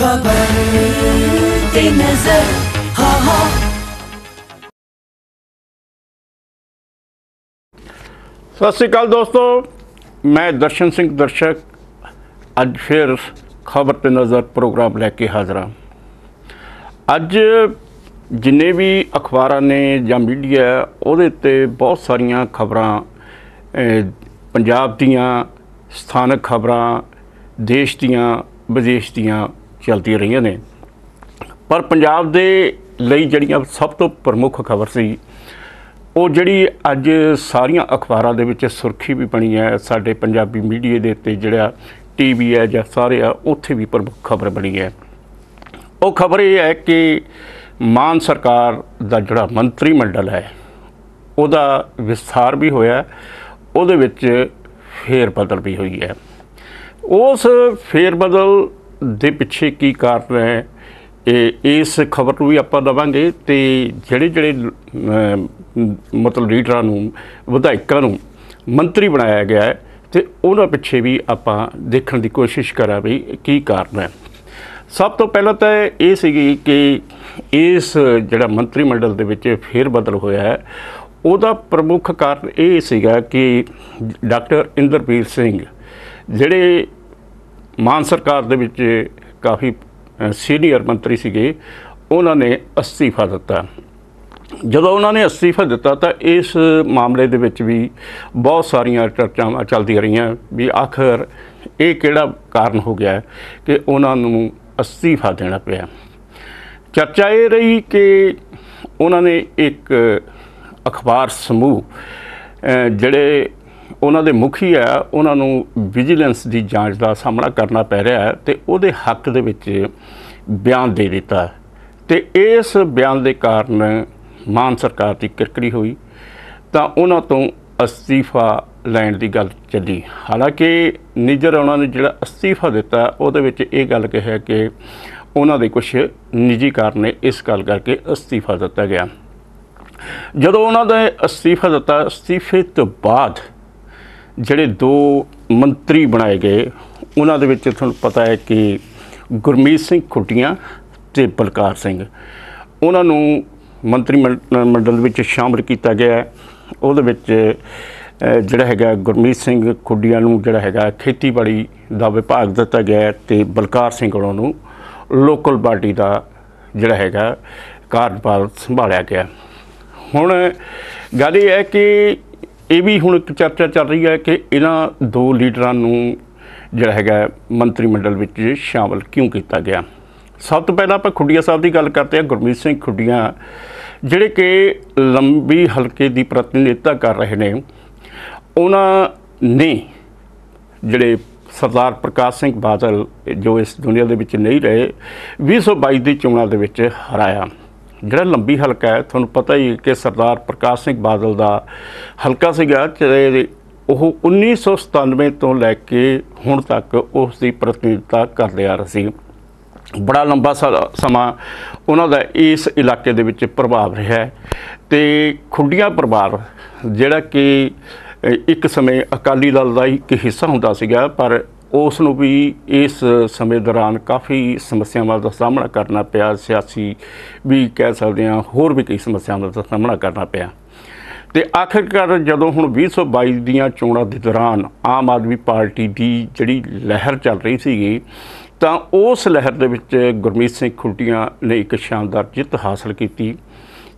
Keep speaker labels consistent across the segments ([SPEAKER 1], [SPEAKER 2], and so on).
[SPEAKER 1] खबर ते नजर हाँ हाँ
[SPEAKER 2] ਸਤਿ ਸ਼੍ਰੀ ਅਕਾਲ ਦੋਸਤੋ ਮੈਂ ਦਰਸ਼ਨ ਸਿੰਘ ਦਰਸ਼ਕ ਅੱਜ ਫਿਰ ਖਬਰ ਤੇ ਨਜ਼ਰ ਪ੍ਰੋਗਰਾਮ ਲੈ ਕੇ ਹਾਜ਼ਰ ਹਾਂ ਅੱਜ ਜਿੰਨੇ ਵੀ ਅਖਬਾਰਾਂ ਨੇ ਜਾਂ ਮੀਡੀਆ ਹੈ, ਉਹਦੇ ਤੇ ਬਹੁਤ ਸਾਰੀਆਂ ਖਬਰਾਂ ਅਹ, ਪੰਜਾਬ ਦੀਆਂ ਸਥਾਨਕ ਖਬਰਾਂ ਦੇਸ਼ ਦੀਆਂ ਵਿਦੇਸ਼ ਦੀਆਂ ਚੱਲਦੀਆਂ ਰਹੀਆਂ ਨੇ। ਪਰ ਪੰਜਾਬ ਦੇ ਲਈ ਜਿਹੜੀਆਂ ਸਭ ਤੋਂ ਪ੍ਰਮੁੱਖ ਖਬਰ ਸੀ, ਉਹ ਜਿਹੜੀ ਅੱਜ ਸਾਰੀਆਂ ਅਖਬਾਰਾਂ ਦੇ ਵਿੱਚ ਸੁਰਖੀ ਵੀ ਬਣੀ ਹੈ, ਸਾਡੇ ਪੰਜਾਬੀ ਮੀਡੀਆ ਦੇ ਉੱਤੇ ਜਿਹੜਾ ਟੀਵੀ ਹੈ ਜਾਂ ਸਾਰੇ ਆ, ਉੱਥੇ ਵੀ ਪ੍ਰਮੁੱਖ ਖਬਰ ਬਣੀ ਹੈ। ਉਹ ਖਬਰ ਇਹ ਹੈ ਕਿ ਮਾਨ ਸਰਕਾਰ ਦਾ ਜਿਹੜਾ ਮੰਤਰੀ ਮੰਡਲ ਹੈ, ਉਹਦਾ ਵਿਸਥਾਰ ਵੀ ਹੋਇਆ, ਉਹਦੇ ਵਿੱਚ ਫੇਰ ਬਦਲ ਵੀ ਹੋਈ ਹੈ। ਉਸ ਫੇਰ ਬਦਲ ਦੇ ਪਿੱਛੇ ਕੀ ਕਾਰਨ ਹੈ? ਇਹ, ਇਸ ਖਬਰ ਨੂੰ ਵੀ ਆਪਾਂ ਦਵਾਂਗੇ ਤੇ ਜਿਹੜੇ ਜਿਹੜੇ ਮਤਲਬ ਲੀਡਰਾਂ ਨੂੰ, ਵਿਧਾਇਕਾਂ ਨੂੰ ਮੰਤਰੀ ਬਣਾਇਆ ਗਿਆ ਹੈ ਤੇ ਉਹਨਾਂ ਪਿੱਛੇ ਵੀ ਆਪਾਂ ਦੇਖਣ ਦੀ ਕੋਸ਼ਿਸ਼ ਕਰਾਂ ਵੀ ਕੀ ਕਾਰਨ ਹੈ। ਸਭ ਤੋਂ ਪਹਿਲਾਂ ਤਾਂ ਇਹ ਸੀਗੀ ਕਿ ਇਸ ਜਿਹੜਾ ਮੰਤਰੀ ਮੰਡਲ ਦੇ ਵਿੱਚ ਫੇਰ ਬਦਲ ਹੋਇਆ ਹੈ। ਉਹਦਾ ਪ੍ਰਮੁੱਖ ਕਾਰਨ ਇਹ ਸੀਗਾ ਕਿ ਡਾਕਟਰ ਇੰਦਰਪੀਰ ਸਿੰਘ, ਜਿਹੜੇ ਮਾਨ ਸਰਕਾਰ ਦੇ ਵਿੱਚ ਕਾਫੀ ਸੀਨੀਅਰ ਮੰਤਰੀ ਸੀਗੇ, ਉਹਨਾਂ ਨੇ ਅਸਤੀਫਾ ਦਿੱਤਾ। ਜਦੋਂ ਉਹਨਾਂ ਨੇ ਅਸਤੀਫਾ ਦਿੱਤਾ ਤਾਂ ਇਸ ਮਾਮਲੇ ਦੇ ਵਿੱਚ ਵੀ ਬਹੁਤ ਸਾਰੀਆਂ ਚਰਚਾਵਾਂ ਚੱਲਦੀਆਂ ਰਹੀਆਂ ਵੀ ਆਖਰ ਇਹ ਕਿਹੜਾ ਕਾਰਨ ਹੋ ਗਿਆ ਕਿ ਉਹਨਾਂ ਨੂੰ ਅਸਤੀਫਾ ਦੇਣਾ ਪਿਆ। ਚਰਚਾ ਇਹ ਰਹੀ ਕਿ ਉਹਨਾਂ ਨੇ ਇੱਕ ਅਖਬਾਰ ਸਮੂਹ ਜਿਹੜੇ ਉਹਨਾਂ ਦੇ ਮੁਖੀ ਆ ਉਹਨਾਂ ਨੂੰ ਵਿਜੀਲੈਂਸ ਦੀ ਜਾਂਚ ਦਾ ਸਾਹਮਣਾ ਕਰਨਾ ਪੈ ਰਿਹਾ ਹੈ ਤੇ ਉਹਦੇ ਹੱਕ ਦੇ ਵਿੱਚ ਬਿਆਨ ਦੇ ਦਿੱਤਾ ਤੇ ਇਸ ਬਿਆਨ ਦੇ ਕਾਰਨ ਮਾਨ ਸਰਕਾਰ ਦੀ ਕਿਰਕਰੀ ਹੋਈ, ਤਾਂ ਉਹਨਾਂ ਤੋਂ ਅਸਤੀਫਾ ਲੈਣ ਦੀ ਗੱਲ ਚੱਲੀ। ਹਾਲਾਂਕਿ ਨਿਜਰ ਉਹਨਾਂ ਨੇ ਜਿਹੜਾ ਅਸਤੀਫਾ ਦਿੱਤਾ, ਉਹਦੇ ਵਿੱਚ ਇਹ ਗੱਲ ਕਿਹਾ ਕਿ ਉਹਨਾਂ ਦੇ ਕੁਝ ਨਿੱਜੀ ਕਾਰਨ ਨੇ ਇਸ ਗੱਲ ਕਰਕੇ ਅਸਤੀਫਾ ਦਿੱਤਾ ਗਿਆ। ਜਦੋਂ ਉਹਨਾਂ ਦਾ ਅਸਤੀਫਾ ਦਿੱਤਾ, ਅਸਤੀਫੇ ਤੋਂ ਬਾਅਦ ਜਿਹੜੇ ਦੋ ਮੰਤਰੀ ਬਣਾਏ ਗਏ, ਉਹਨਾਂ ਦੇ ਵਿੱਚ ਤੁਹਾਨੂੰ ਪਤਾ ਹੈ ਕਿ ਗੁਰਮੀਤ ਸਿੰਘ ਖੁੱਟੀਆਂ ਤੇ ਬਲਕਾਰ ਸਿੰਘ ਉਹਨਾਂ ਨੂੰ ਮੰਤਰੀ ਮੰਡ- ਮੰਡਲ ਵਿੱਚ ਸ਼ਾਮਲ ਕੀਤਾ ਗਿਆ ਹੈ। ਉਹਦੇ ਵਿੱਚ ਜਿਹੜਾ ਹੈਗਾ ਗੁਰਮੀਤ ਸਿੰਘ ਖੁੱਡੀਆਂ ਨੂੰ ਜਿਹੜਾ ਹੈਗਾ ਖੇਤੀਬਾੜੀ ਦਾ ਵਿਭਾਗ ਦਿੱਤਾ ਗਿਆ ਹੈ ਤੇ ਬਲਕਾਰ ਸਿੰਘ ਉਹਨਾਂ ਨੂੰ ਲੋਕਲ ਪਾਰਟੀ ਦਾ ਜਿਹੜਾ ਹੈਗਾ ਕਾਰਜਪਾਲ ਸੰਭਾਲਿਆ ਗਿਆ ਹੁਣ ਗੱਲ ਇਹ ਹੈ ਕਿ ਇਹ ਵੀ ਹੁਣ ਇੱਕ ਚਰਚਾ ਚੱਲ ਰਹੀ ਹੈ ਕਿ ਇਹਨਾਂ ਦੋ ਲੀਡਰਾਂ ਨੂੰ ਜਿਹੜਾ ਹੈਗਾ ਮੰਤਰੀ ਮੰਡਲ ਵਿੱਚ ਸ਼ਾਮਲ ਕਿਉਂ ਕੀਤਾ ਗਿਆ? ਸਭ ਤੋਂ ਪਹਿਲਾਂ ਆਪਾਂ ਖੁੱਡੀਆਂ ਸਾਹਿਬ ਦੀ ਗੱਲ ਕਰਦੇ ਹਾਂ, ਗੁਰਮੀਤ ਸਿੰਘ ਖੁੱਡੀਆਂ, ਜਿਹੜੇ ਕਿ ਲੰਬੀ, ਹਲਕੇ ਦੀ ਪ੍ਰਤੀਨਿਧਤਾ ਕਰ ਰਹੇ ਨੇ। ਉਹਨਾਂ ਨੇ ਜਿਹੜੇ ਸਰਦਾਰ ਪ੍ਰਕਾਸ਼ ਸਿੰਘ ਬਾਦਲ, ਜੋ ਇਸ ਦੁਨੀਆ ਦੇ ਵਿੱਚ ਨਹੀਂ ਰਹੇ 2022 ਦੀ ਚੋਣਾਂ ਦੇ ਵਿੱਚ ਹਰਾਇਆ। ਜਿਹੜਾ ਲੰਬੀ ਹਲਕਾ ਹੈ, ਤੁਹਾਨੂੰ ਪਤਾ ਹੀ ਕਿ ਸਰਦਾਰ ਪ੍ਰਕਾਸ਼ ਸਿੰਘ ਬਾਦਲ ਦਾ ਹਲਕਾ ਸੀਗਾ ਤੇ ਉਹ 1997 ਤੋਂ ਲੈ ਕੇ ਹੁਣ ਤੱਕ ਉਸ ਦੀ ਪ੍ਰਤੀਨਿਧਤਾ ਕਰਦੇ ਆ ਰਹੇ ਸੀ। ਬੜਾ ਲੰਬਾ ਸ- ਸਮਾਂ ਉਹਨਾਂ ਦਾ ਇਸ ਇਲਾਕੇ ਦੇ ਵਿੱਚ ਪ੍ਰਭਾਵ ਰਿਹਾ ਹੈ। ਤੇ ਖੁੱਡੀਆਂ ਪਰਿਵਾਰ, ਜਿਹੜਾ ਕਿ ਇੱਕ ਸਮੇਂ ਅਕਾਲੀ ਦਲ ਦਾ ਇੱਕ ਹਿੱਸਾ ਹੁੰਦਾ ਸੀਗਾ, ਪਰ ਉਸ ਨੂੰ ਵੀ ਇਸ ਸਮੇਂ ਦੌਰਾਨ ਕਾਫੀ ਸਮੱਸਿਆਵਾਂ ਦਾ ਸਾਹਮਣਾ ਕਰਨਾ ਪਿਆ। ਸਿਆਸੀ ਵੀ ਕਹਿ ਸਕਦੇ ਹਾਂ, ਹੋਰ ਵੀ ਕਈ ਸਮੱਸਿਆਵਾਂ ਦਾ ਸਾਹਮਣਾ ਕਰਨਾ ਪਿਆ। ਤੇ ਆਖਿਰਕਾਰ ਜਦੋਂ ਹੁਣ 2022 ਦੀਆਂ ਚੋਣਾਂ ਦੇ ਦੌਰਾਨ ਆਮ ਆਦਮੀ ਪਾਰਟੀ ਦੀ ਜਿਹੜੀ ਲਹਿਰ ਚੱਲ ਰਹੀ ਸੀਗੀ, ਤਾਂ ਉਸ ਲਹਿਰ ਦੇ ਵਿੱਚ ਗੁਰਮੀਤ ਸਿੰਘ ਖੁੱਟੀਆਂ ਨੇ ਇੱਕ ਸ਼ਾਨਦਾਰ ਜਿੱਤ ਹਾਸਲ ਕੀਤੀ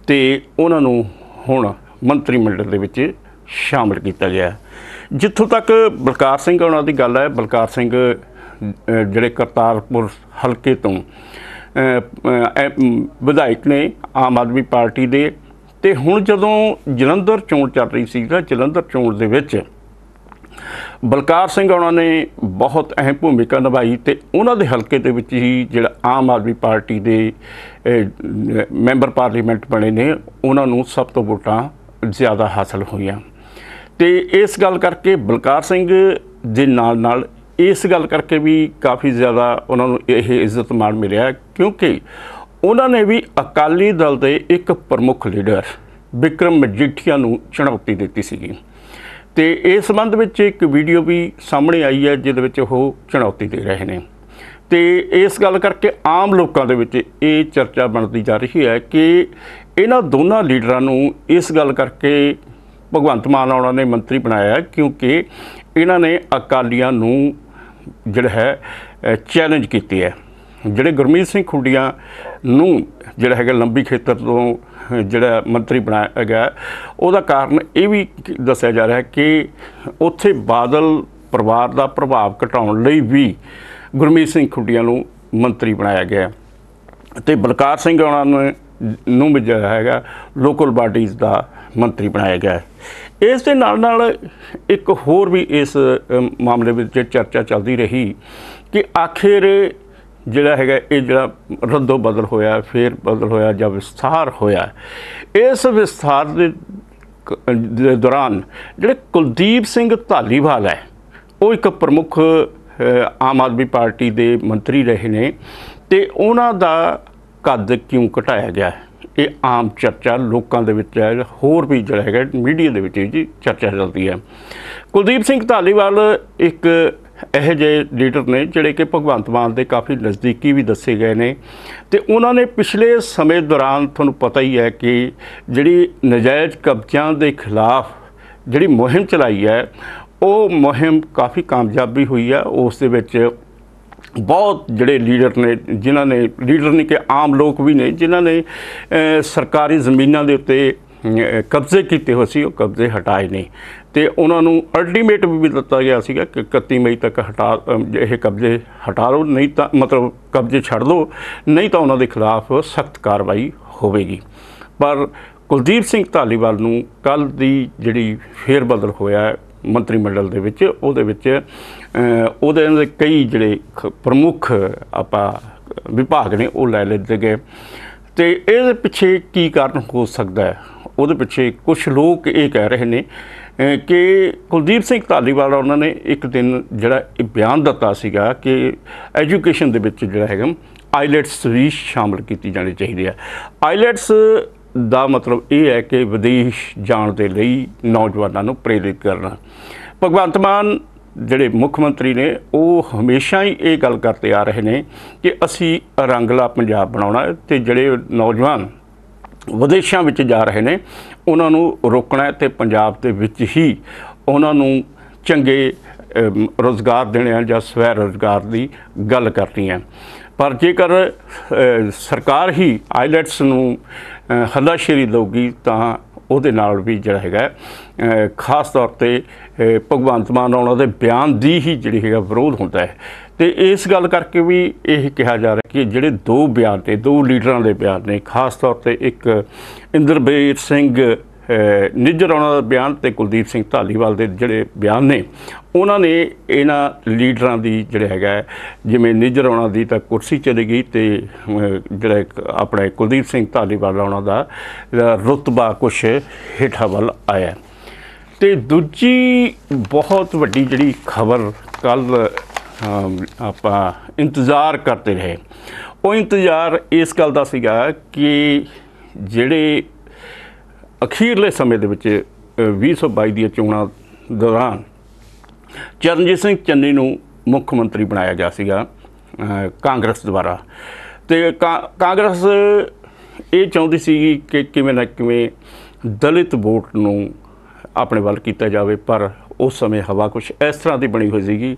[SPEAKER 2] ਤੇ ਉਹਨਾਂ ਨੂੰ ਹੁਣ ਮੰਤਰੀ ਮੰਡਲ ਦੇ ਵਿੱਚ ਸ਼ਾਮਲ ਕੀਤਾ ਗਿਆ। ਜਿੱਥੋਂ ਤੱਕ ਬਲਕਾਰ ਸਿੰਘ ਉਹਨਾਂ ਦੀ ਗੱਲ ਹੈ, ਬਲਕਾਰ ਸਿੰਘ ਜਿਹੜੇ ਕਰਤਾਰਪੁਰ ਹਲਕੇ ਤੋਂ ਵਿਧਾਇਕ ਨੇ ਆਮ ਆਦਮੀ ਪਾਰਟੀ ਦੇ, ਤੇ ਹੁਣ ਜਦੋਂ ਜਲੰਧਰ ਚੋਣ ਚੱਲ ਰਹੀ ਸੀ, ਤਾਂ ਜਲੰਧਰ ਚੋਣ ਦੇ ਵਿੱਚ ਬਲਕਾਰ ਸਿੰਘ ਉਹਨਾਂ ਨੇ ਬਹੁਤ ਅਹਿਮ ਭੂਮਿਕਾ ਨਿਭਾਈ ਤੇ ਉਹਨਾਂ ਦੇ ਹਲਕੇ ਦੇ ਵਿੱਚ ਹੀ ਜਿਹੜਾ ਆਮ ਆਦਮੀ ਪਾਰਟੀ ਦੇ ਮੈਂਬਰ ਪਾਰਲੀਮੈਂਟ ਬਣੇ ਨੇ, ਉਹਨਾਂ ਨੂੰ ਸਭ ਤੋਂ ਵੋਟਾਂ ਜ਼ਿਆਦਾ ਹਾਸਲ ਹੋਈਆਂ। ਤੇ ਇਸ ਗੱਲ ਕਰਕੇ ਬਲਕਾਰ ਸਿੰਘ ਦੇ ਨਾਲ ਨਾਲ ਇਸ ਗੱਲ ਕਰਕੇ ਵੀ ਕਾਫੀ ਜ਼ਿਆਦਾ ਉਹਨਾਂ ਨੂੰ ਇਹ ਇੱਜ਼ਤ ਮਾਣ ਮਿਲਿਆ ਕਿਉਂਕਿ ਉਹਨਾਂ ਨੇ ਵੀ ਅਕਾਲੀ ਦਲ ਦੇ ਇੱਕ ਪ੍ਰਮੁੱਖ ਲੀਡਰ ਵਿਕਰਮ ਮਜੀਠੀਆ ਨੂੰ ਚੁਣੌਤੀ ਦਿੱਤੀ ਸੀਗੀ। ਤੇ ਇਸ ਸੰਬੰਧ ਵਿੱਚ ਇੱਕ ਵੀਡੀਓ ਵੀ ਸਾਹਮਣੇ ਆਈ ਹੈ, ਜਿਹਦੇ ਵਿੱਚ ਉਹ ਚੁਣੌਤੀ ਦੇ ਰਹੇ ਨੇ। ਤੇ ਇਸ ਗੱਲ ਕਰਕੇ ਆਮ ਲੋਕਾਂ ਦੇ ਵਿੱਚ ਇਹ ਚਰਚਾ ਬਣਦੀ ਜਾ ਰਹੀ ਹੈ ਕਿ ਇਹਨਾਂ ਦੋਨਾਂ ਲੀਡਰਾਂ ਨੂੰ ਇਸ ਗੱਲ ਕਰਕੇ ਭਗਵੰਤ ਮਾਨ ਉਹਨਾਂ ਨੇ ਮੰਤਰੀ ਬਣਾਇਆ ਕਿਉਂਕਿ ਇਹਨਾਂ ਨੇ ਅਕਾਲੀਆਂ ਨੂੰ ਜਿਹੜਾ ਹੈ ਚੈਲੰਜ ਕੀਤੀ ਹੈ। ਜਿਹੜੇ ਗੁਰਮੀਤ ਸਿੰਘ ਖੁੱਡੀਆਂ ਨੂੰ ਜਿਹੜਾ ਹੈਗਾ ਲੰਬੀ ਖੇਤਰ ਤੋਂ ਜਿਹੜਾ ਮੰਤਰੀ ਬਣਾਇਆ ਗਿਆ, ਉਹਦਾ ਕਾਰਨ ਇਹ ਵੀ ਦੱਸਿਆ ਜਾ ਰਿਹਾ ਹੈ ਕਿ ਉੱਥੇ ਬਾਦਲ ਪਰਿਵਾਰ ਦਾ ਪ੍ਰਭਾਵ ਘਟਾਉਣ ਲਈ ਵੀ ਗੁਰਮੀਤ ਸਿੰਘ ਖੁੱਡੀਆਂ ਨੂੰ ਮੰਤਰੀ ਬਣਾਇਆ ਗਿਆ। ਤੇ ਬਲਕਾਰ ਸਿੰਘ ਉਹਨਾਂ ਨੂੰ ਨੂੰ ਵੀ ਜਿਹੜਾ ਹੈਗਾ ਲੋਕਲ ਬਾਡੀਜ਼ ਦਾ ਮੰਤਰੀ ਬਣਾਇਆ ਗਿਆ ਹੈ। ਇਸ ਦੇ ਨਾਲ ਨਾਲ ਇੱਕ ਹੋਰ ਵੀ ਇਸ ਮਾਮਲੇ ਵਿੱਚ ਚਰਚਾ ਚੱਲਦੀ ਰਹੀ ਕਿ ਆਖਿਰ ਜਿਹੜਾ ਹੈਗਾ, ਇਹ ਜਿਹੜਾ ਰੱਦੋ ਬਦਲ ਹੋਇਆ, ਫੇਰ ਬਦਲ ਹੋਇਆ ਜਾਂ ਵਿਸਥਾਰ ਹੋਇਆ, ਇਸ ਵਿਸਥਾਰ ਦੇ ਦੌਰਾਨ ਜਿਹੜੇ ਕੁਲਦੀਪ ਸਿੰਘ ਧਾਲੀਵਾਲ ਹੈ, ਉਹ ਇੱਕ ਪ੍ਰਮੁੱਖ ਆਮ ਆਦਮੀ ਪਾਰਟੀ ਦੇ ਮੰਤਰੀ ਰਹੇ ਨੇ ਤੇ ਉਹਨਾਂ ਦਾ ਕੱਦ ਕਿਉਂ ਘਟਾਇਆ ਗਿਆ ਹੈ? ਇਹ ਆਮ ਚਰਚਾ ਲੋਕਾਂ ਦੇ ਵਿੱਚ ਹੈ, ਹੋਰ ਵੀ ਜਿਹੜਾ ਹੈਗਾ, ਮੀਡੀਆ ਦੇ ਵਿੱਚ ਜੀ ਚਰਚਾ ਚੱਲਦੀ ਹੈ। ਕੁਲਦੀਪ ਸਿੰਘ ਧਾਲੀਵਾਲ ਇੱਕ ਇਹੋ ਜਿਹੇ ਲੀਡਰ ਨੇ ਜਿਹੜੇ ਕਿ ਭਗਵੰਤ ਮਾਨ ਦੇ ਕਾਫੀ ਨਜ਼ਦੀਕੀ ਵੀ ਦੱਸੇ ਗਏ ਨੇ ਤੇ ਉਹਨਾਂ ਨੇ ਪਿਛਲੇ ਸਮੇਂ ਦੌਰਾਨ ਤੁਹਾਨੂੰ ਪਤਾ ਹੀ ਹੈ ਕਿ ਜਿਹੜੀ ਨਜਾਇਜ਼ ਕਬਜ਼ਿਆਂ ਦੇ ਖਿਲਾਫ ਜਿਹੜੀ ਮੁਹਿੰਮ ਚਲਾਈ ਹੈ, ਉਹ ਮੁਹਿੰਮ ਕਾਫੀ ਕਾਮਯਾਬੀ ਹੋਈ ਹੈ, ਉਸ ਦੇ ਵਿੱਚ ਬਹੁਤ ਜਿਹੜੇ ਲੀਡਰ ਨੇ, ਜਿਨ੍ਹਾਂ ਨੇ, ਲੀਡਰ ਨਹੀਂ ਕਿ ਆਮ ਲੋਕ ਵੀ ਨੇ, ਜਿਨ੍ਹਾਂ ਨੇ ਸਰਕਾਰੀ ਜ਼ਮੀਨਾਂ ਦੇ ਉੱਤੇ ਕਬਜ਼ੇ ਕੀਤੇ ਹੋਏ ਸੀ, ਉਹ ਕਬਜ਼ੇ ਹਟਾਏ ਨੇ। ਤੇ ਉਹਨਾਂ ਨੂੰ ਅਲਟੀਮੇਟ ਵੀ ਦਿੱਤਾ ਗਿਆ ਸੀਗਾ ਕਿ 31 ਮਈ ਤੱਕ ਹਟਾ ਇਹ ਕਬਜ਼ੇ ਹਟਾ ਲਓ, ਨਹੀਂ ਤਾਂ ਮਤਲਬ ਕਬਜ਼ੇ ਛੱਡ ਦਿਓ ਨਹੀਂ ਤਾਂ ਉਹਨਾਂ ਦੇ ਖਿਲਾਫ ਸਖਤ ਕਾਰਵਾਈ ਹੋਵੇਗੀ। ਪਰ ਕੁਲਦੀਪ ਸਿੰਘ ਧਾਲੀਵਾਲ ਨੂੰ ਕੱਲ ਦੀ ਜਿਹੜੀ ਫੇਰ ਬਦਲ ਹੋਇਆ ਮੰਤਰੀ ਮੰਡਲ ਦੇ ਵਿੱਚ, ਉਹਦੇ ਵਿੱਚ ਉਹਦੇ ਅੰਦਰ ਕਈ ਜਿਹੜੇ ਖ- ਪ੍ਰਮੁੱਖ ਆਪਾਂ ਵਿਭਾਗ ਨੇ ਉਹ ਲੈ ਲਿੱਤੇ ਗਏ। ਤੇ ਇਹਦੇ ਪਿੱਛੇ ਕੀ ਕਾਰਨ ਹੋ ਸਕਦਾ ਹੈ? ਉਹਦੇ ਪਿੱਛੇ ਕੁਝ ਲੋਕ ਇਹ ਕਹਿ ਰਹੇ ਨੇ ਕਿ ਕੁਲਦੀਪ ਸਿੰਘ ਧਾਲੀਵਾਲ ਉਹਨਾਂ ਨੇ ਇੱਕ ਦਿਨ ਜਿਹੜਾ ਇਹ ਬਿਆਨ ਦਿੱਤਾ ਸੀਗਾ ਕਿ ਐਜੂਕੇਸ਼ਨ ਦੇ ਵਿੱਚ ਜਿਹੜਾ ਹੈਗਾ, ਆਈਲੈਟਸ ਵੀ ਸ਼ਾਮਲ ਕੀਤੀ ਜਾਣੀ ਚਾਹੀਦੀ ਹੈ। ਆਈਲੈਟਸ ਦਾ ਮਤਲਬ ਇਹ ਹੈ ਕਿ ਵਿਦੇਸ਼ ਜਾਣ ਦੇ ਲਈ ਨੌਜਵਾਨਾਂ ਨੂੰ ਪ੍ਰੇਰਿਤ ਕਰਨਾ। ਭਗਵੰਤ ਮਾਨ ਜਿਹੜੇ ਮੁੱਖ ਮੰਤਰੀ ਨੇ ਉਹ ਹਮੇਸ਼ਾ ਹੀ ਇਹ ਗੱਲ ਕਰਦੇ ਆ ਰਹੇ ਨੇ ਕਿ ਅਸੀਂ ਰੰਗਲਾ ਪੰਜਾਬ ਬਣਾਉਣਾ ਹੈ ਤੇ ਜਿਹੜੇ ਨੌਜਵਾਨ ਵਿਦੇਸ਼ਾਂ ਵਿੱਚ ਜਾ ਰਹੇ ਨੇ ਉਹਨਾਂ ਨੂੰ ਰੋਕਣਾ ਹੈ ਤੇ ਪੰਜਾਬ ਦੇ ਵਿੱਚ ਹੀ ਉਹਨਾਂ ਨੂੰ ਚੰਗੇ ਅਮ, ਰੁਜ਼ਗਾਰ ਦੇਣੇ ਆ ਜਾਂ ਸਵੈ ਰੁਜ਼ਗਾਰ ਦੀ ਗੱਲ ਕਰਨੀ ਹੈ। ਪਰ ਜੇਕਰ ਸਰਕਾਰ ਹੀ ਆਈਲੈਟਸ ਨੂੰ ਹੱਲਾਸ਼ੇਰੀ ਦੇਊਗੀ ਤਾਂ ਉਹਦੇ ਨਾਲ ਵੀ ਜਿਹੜਾ ਹੈਗਾ ਖਾਸ ਤੌਰ ਤੇ ਭਗਵੰਤ ਮਾਨ ਉਹਨਾਂ ਦੇ ਬਿਆਨ ਦੀ ਹੀ ਜਿਹੜੀ ਹੈਗਾ ਵਿਰੋਧ ਹੁੰਦਾ ਹੈ। ਤੇ ਇਸ ਗੱਲ ਕਰਕੇ ਵੀ ਇਹ ਕਿਹਾ ਜਾ ਰਿਹਾ ਕਿ ਜਿਹੜੇ ਦੋ ਬਿਆਨ ਤੇ, ਦੋ ਲੀਡਰਾਂ ਦੇ ਬਿਆਨ ਨੇ, ਖਾਸ ਤੌਰ ਤੇ ਇੱਕ ਇੰਦਰਬੀਰ ਸਿੰਘ ਨਿੱਜਰ ਉਹਨਾਂ ਦਾ ਬਿਆਨ ਤੇ ਕੁਲਦੀਪ ਸਿੰਘ ਧਾਲੀਵਾਲ ਦੇ ਜਿਹੜੇ ਬਿਆਨ ਨੇ, ਉਹਨਾਂ ਨੇ ਇਹਨਾਂ ਲੀਡਰਾਂ ਦੀ ਜਿਹੜਾ ਹੈਗਾ ਜਿਵੇਂ ਨਿੱਜਰ ਉਹਨਾਂ ਦੀ ਤਾਂ ਕੁਰਸੀ ਚਲੀ ਗਈ ਤੇ ਜਿਹੜਾ ਆਪਣੇ ਕੁਲਦੀਪ ਸਿੰਘ ਧਾਲੀਵਾਲ ਉਹਨਾਂ ਦਾ ਜਿਹੜਾ ਰੁਤਬਾ ਕੁਛ ਹੇਠਾਂ ਵੱਲ ਆਇਆ। ਤੇ ਦੂਜੀ ਬਹੁਤ ਵੱਡੀ ਜਿਹੜੀ ਖਬਰ ਕੱਲ ਆਪਾਂ ਇੰਤਜ਼ਾਰ ਕਰਦੇ ਰਹੇ। ਉਹ ਇੰਤਜ਼ਾਰ ਇਸ ਗੱਲ ਦਾ ਸੀਗਾ ਕਿ ਜਿਹੜੇ ਅਖੀਰਲੇ ਸਮੇਂ ਦੇ ਵਿੱਚ ਅ, 2022 ਦੀਆਂ ਚੋਣਾਂ ਦੌਰਾਨ ਚਰਨਜੀਤ ਸਿੰਘ ਚੰਨੀ ਨੂੰ ਮੁੱਖ ਮੰਤਰੀ ਬਣਾਇਆ ਗਿਆ ਸੀਗਾ ਕਾਂਗਰਸ ਦੁਆਰਾ। ਤੇ ਕਾ- ਕਾਂਗਰਸ ਇਹ ਚਾਹੁੰਦੀ ਸੀ ਕਿ ਕਿਵੇਂ ਨਾ ਕਿਵੇਂ ਦਲਿਤ ਵੋਟ ਨੂੰ ਆਪਣੇ ਵੱਲ ਕੀਤਾ ਜਾਵੇ, ਪਰ ਉਸ ਸਮੇਂ ਹਵਾ ਕੁਝ ਇਸ ਤਰ੍ਹਾਂ ਦੀ ਬਣੀ ਹੋਈ ਸੀਗੀ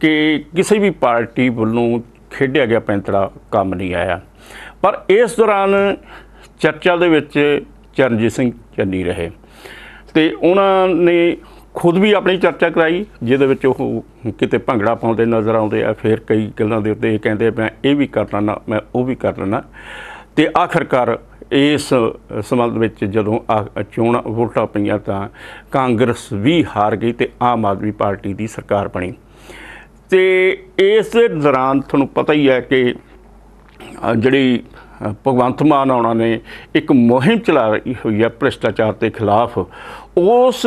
[SPEAKER 2] ਕਿ ਕਿਸੇ ਵੀ ਪਾਰਟੀ ਵੱਲੋਂ ਖੇਡਿਆ ਗਿਆ ਪੈਂਤੜਾ ਕੰਮ ਨਹੀਂ ਆਇਆ। ਪਰ ਇਸ ਦੌਰਾਨ ਚਰਚਾ ਦੇ ਵਿੱਚ ਚਰਨਜੀਤ ਸਿੰਘ ਚੰਨੀ ਰਹੇ ਤੇ ਉਹਨਾਂ ਨੇ ਖੁਦ ਵੀ ਆਪਣੀ ਚਰਚਾ ਕਰਾਈ, ਜਿਹਦੇ ਵਿੱਚ ਉਹ ਕਿਤੇ ਭੰਗੜਾ ਪਾਉਂਦੇ ਨਜ਼ਰ ਆਉਂਦੇ ਆ, ਫਿਰ ਕਈ ਗੱਲਾਂ ਦੇ ਉੱਤੇ ਇਹ ਕਹਿੰਦੇ ਮੈਂ ਇਹ ਵੀ ਕਰ ਲੈਣਾ ਮੈਂ ਉਹ ਵੀ ਕਰ ਲੈਣਾ ਤੇ ਆਖਰਕਾਰ ਇਸ ਸੰਬੰਧ ਵਿੱਚ ਜਦੋਂ ਆ ਚੋਣਾਂ ਵੋਟਾਂ ਪਈਆਂ ਤਾਂ ਕਾਂਗਰਸ ਵੀ ਹਾਰ ਗਈ ਤੇ ਆਮ ਆਦਮੀ ਪਾਰਟੀ ਦੀ ਸਰਕਾਰ ਬਣੀ। ਤੇ ਇਸ ਦੌਰਾਨ ਤੁਹਾਨੂੰ ਪਤਾ ਹੀ ਹੈ ਕਿ ਜਿਹੜੀ ਭਗਵੰਤ ਮਾਨ ਉਹਨਾਂ ਨੇ ਇੱਕ ਮੁਹਿੰਮ ਚਲਾ ਰਹੀ ਹੋਈ ਹੈ ਭ੍ਰਿਸ਼ਟਾਚਾਰ ਦੇ ਖਿਲਾਫ। ਉਸ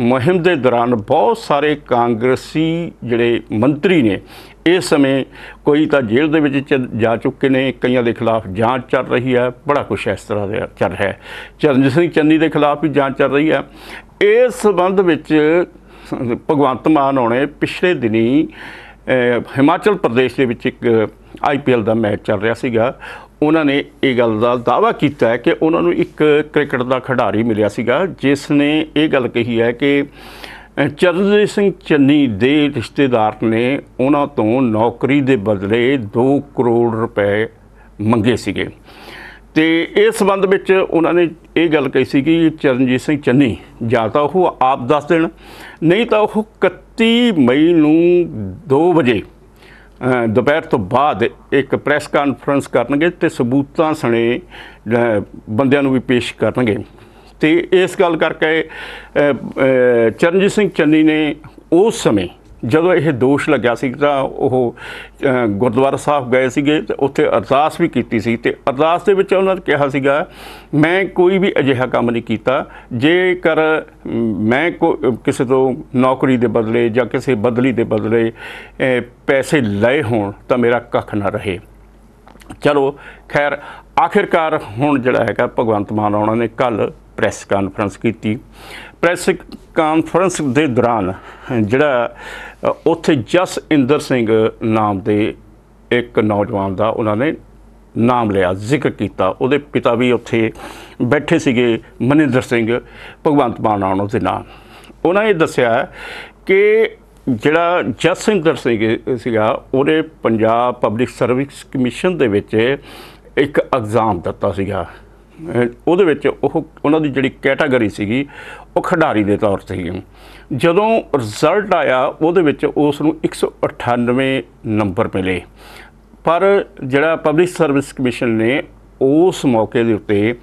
[SPEAKER 2] ਮੁਹਿੰਮ ਦੇ ਦੌਰਾਨ ਬਹੁਤ ਸਾਰੇ ਕਾਂਗਰਸੀ ਜਿਹੜੇ ਮੰਤਰੀ ਨੇ, ਇਸ ਸਮੇਂ ਕੋਈ ਤਾਂ ਜੇਲ੍ਹ ਦੇ ਵਿੱਚ ਚ- ਜਾ ਚੁੱਕੇ ਨੇ, ਕਈਆਂ ਦੇ ਖਿਲਾਫ ਜਾਂਚ ਚੱਲ ਰਹੀ ਹੈ, ਬੜਾ ਕੁਝ ਇਸ ਤਰ੍ਹਾਂ ਦਾ ਚੱਲ ਰਿਹਾ ਹੈ। ਚਰਨਜੀਤ ਸਿੰਘ ਚੰਨੀ ਦੇ ਖਿਲਾਫ ਵੀ ਜਾਂਚ ਚੱਲ ਰਹੀ ਹੈ। ਇਸ ਸਬੰਧ ਵਿੱਚ ਭਗਵੰਤ ਮਾਨ ਹੋਣੇ ਪਿਛਲੇ ਦਿਨੀ ਹਿਮਾਚਲ ਪ੍ਰਦੇਸ਼ ਦੇ ਵਿੱਚ ਇੱਕ ਆਈਪੀਐਲ ਦਾ ਮੈਚ ਚੱਲ ਰਿਹਾ ਸੀਗਾ। ਉਹਨਾਂ ਨੇ ਇਹ ਗੱਲ ਦਾ ਦਾਅਵਾ ਕੀਤਾ ਹੈ ਕਿ ਉਹਨਾਂ ਨੂੰ ਇੱਕ ਕ੍ਰਿਕਟ ਦਾ ਖਿਡਾਰੀ ਮਿਲਿਆ ਸੀਗਾ, ਜਿਸ ਨੇ ਇਹ ਗੱਲ ਕਹੀ ਹੈ ਕਿ ਚਰਨਜੀਤ ਸਿੰਘ ਚੰਨੀ ਦੇ ਰਿਸ਼ਤੇਦਾਰ ਨੇ ਉਹਨਾਂ ਤੋਂ ਨੌਕਰੀ ਦੇ ਬਦਲੇ 2 ਕਰੋੜ ਰੁਪਏ ਮੰਗੇ ਸੀਗੇ। ਤੇ ਇਸ ਸੰਬੰਧ ਵਿੱਚ ਉਹਨਾਂ ਨੇ ਇਹ ਗੱਲ ਕਹੀ ਸੀ ਕਿ ਚਰਨਜੀਤ ਸਿੰਘ ਚੰਨੀ, ਜਾਂ ਤਾਂ ਉਹ ਆਪ ਦੱਸ ਦੇਣ, ਨਹੀਂ ਤਾਂ ਉਹ 31 ਮਈ ਨੂੰ 2 ਵਜੇ ਦੁਪਹਿਰ ਤੋਂ ਬਾਅਦ ਇੱਕ ਪ੍ਰੈਸ ਕਾਨਫਰੰਸ ਕਰਨਗੇ ਤੇ ਸਬੂਤਾਂ ਸਣੇ ਬੰਦਿਆਂ ਨੂੰ ਵੀ ਪੇਸ਼ ਕਰਨਗੇ। ਤੇ ਇਸ ਗੱਲ ਕਰਕੇ ਚਰਨਜੀਤ ਸਿੰਘ ਚੰਨੀ ਨੇ ਉਸ ਸਮੇਂ ਜਦੋਂ ਇਹ ਦੋਸ਼ ਲੱਗਿਆ ਸੀ ਤਾਂ ਉਹ ਗੁਰਦੁਆਰਾ ਸਾਹਿਬ ਗਏ ਸੀਗੇ ਤੇ ਉੱਥੇ ਅਰਦਾਸ ਵੀ ਕੀਤੀ ਸੀ ਤੇ ਅਰਦਾਸ ਦੇ ਵਿੱਚ ਉਹਨਾਂ ਨੇ ਕਿਹਾ ਸੀਗਾ, ਮੈਂ ਕੋਈ ਵੀ ਅਜਿਹਾ ਕੰਮ ਨਹੀਂ ਕੀਤਾ, ਜੇਕਰ ਮੈਂ ਕੋ- ਕਿਸੇ ਤੋਂ ਨੌਕਰੀ ਦੇ ਬਦਲੇ ਜਾਂ ਕਿਸੇ ਬਦਲੀ ਦੇ ਬਦਲੇ ਪੈਸੇ ਲਏ ਹੋਣ ਤਾਂ ਮੇਰਾ ਕੱਖ ਨਾ ਰਹੇ। ਚਲੋ, ਖੈਰ, ਆਖਿਰਕਾਰ ਹੁਣ ਜਿਹੜਾ ਹੈਗਾ ਭਗਵੰਤ ਮਾਨ ਉਹਨਾਂ ਨੇ ਕੱਲ ਪ੍ਰੈਸ ਕਾਨਫਰੰਸ ਕੀਤੀ। ਪ੍ਰੈਸ ਕਾਨਫਰੰਸ ਦੇ ਦੌਰਾਨ, ਜਿਹੜਾ ਉੱਥੇ ਜਸ ਇੰਦਰ ਸਿੰਘ ਨਾਮ ਦੇ ਇੱਕ ਨੌਜਵਾਨ ਦਾ ਉਹਨਾਂ ਨੇ ਨਾਮ ਲਿਆ, ਜ਼ਿਕਰ ਕੀਤਾ। ਉਹਦੇ ਪਿਤਾ ਵੀ ਉੱਥੇ ਬੈਠੇ ਸੀਗੇ, ਮਨਿੰਦਰ ਸਿੰਘ, ਭਗਵੰਤ ਮਾਨ ਆਉਣ ਦੇ ਨਾਲ। ਉਹਨਾਂ ਇਹ ਦੱਸਿਆ ਕਿ ਜਿਹੜਾ ਜਸ ਜਸਵਿੰਦਰ ਸਿੰਘ ਸੀਗਾ, ਉਹਨੇ ਪੰਜਾਬ ਪਬਲਿਕ ਸਰਵਿਸ ਕਮਿਸ਼ਨ ਦੇ ਵਿੱਚ ਇੱਕ ਐਗਜ਼ਾਮ ਦਿੱਤਾ ਸੀਗਾ। ਉਹਦੇ ਵਿੱਚ ਉਹ, ਉਹਨਾਂ ਦੀ ਜਿਹੜੀ ਕੈਟਾਗਰੀ ਸੀਗੀ ਉਹ ਖਿਡਾਰੀ ਦੇ ਤੌਰ ਤੇ ਸੀ ਜਦੋਂ ਰਿਜ਼ਲਟ ਆਇਆ, ਉਹਦੇ ਵਿੱਚ ਉਸ ਨੂੰ 198 ਨੰਬਰ ਮਿਲੇ। ਪਰ ਜਿਹੜਾ ਪਬਲਿਕ ਸਰਵਿਸ ਕਮਿਸ਼ਨ ਨੇ ਉਸ ਮੌਕੇ ਦੇ ਉੱਤੇ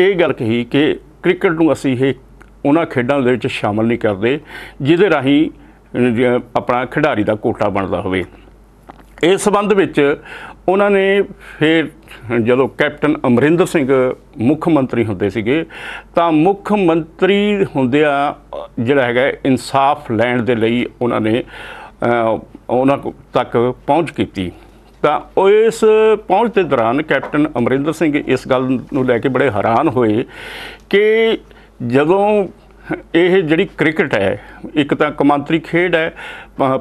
[SPEAKER 2] ਇਹ ਗੱਲ ਕਹੀ ਕਿ ਕ੍ਰਿਕਟ ਨੂੰ ਅਸੀਂ ਇਹ ਉਹਨਾਂ ਖੇਡਾਂ ਦੇ ਵਿੱਚ ਸ਼ਾਮਲ ਨਹੀਂ ਕਰਦੇ, ਜਿਹਦੇ ਰਾਹੀਂ ਆਪਣਾ ਖਿਡਾਰੀ ਦਾ ਕੋਟਾ ਬਣਦਾ ਹੋਵੇ। ਇਸ ਸੰਬੰਧ ਵਿੱਚ ਉਹਨਾਂ ਨੇ ਫਿਰ ਜਦੋਂ ਕੈਪਟਨ ਅਮਰਿੰਦਰ ਸਿੰਘ ਮੁੱਖ ਮੰਤਰੀ ਹੁੰਦੇ ਸੀਗੇ, ਤਾਂ ਮੁੱਖ ਮੰਤਰੀ ਹੁੰਦਿਆਂ ਜਿਹੜਾ ਹੈਗਾ ਇਨਸਾਫ ਲੈਣ ਦੇ ਲਈ ਉਹਨਾਂ ਨੇ ਉਹਨਾਂ ਤੱਕ ਪਹੁੰਚ ਕੀਤੀ। ਤਾਂ ਉਹ ਇਸ ਪਹੁੰਚ ਦੇ ਦੌਰਾਨ ਕੈਪਟਨ ਅਮਰਿੰਦਰ ਸਿੰਘ ਇਸ ਗੱਲ ਨੂੰ ਲੈ ਕੇ ਬੜੇ ਹੈਰਾਨ ਹੋਏ ਕਿ ਜਦੋਂ ਇਹ ਜਿਹੜੀ ਕ੍ਰਿਕਟ ਹੈ, ਇੱਕ ਤਾਂ ਕੌਮਾਂਤਰੀ ਖੇਡ ਹੈ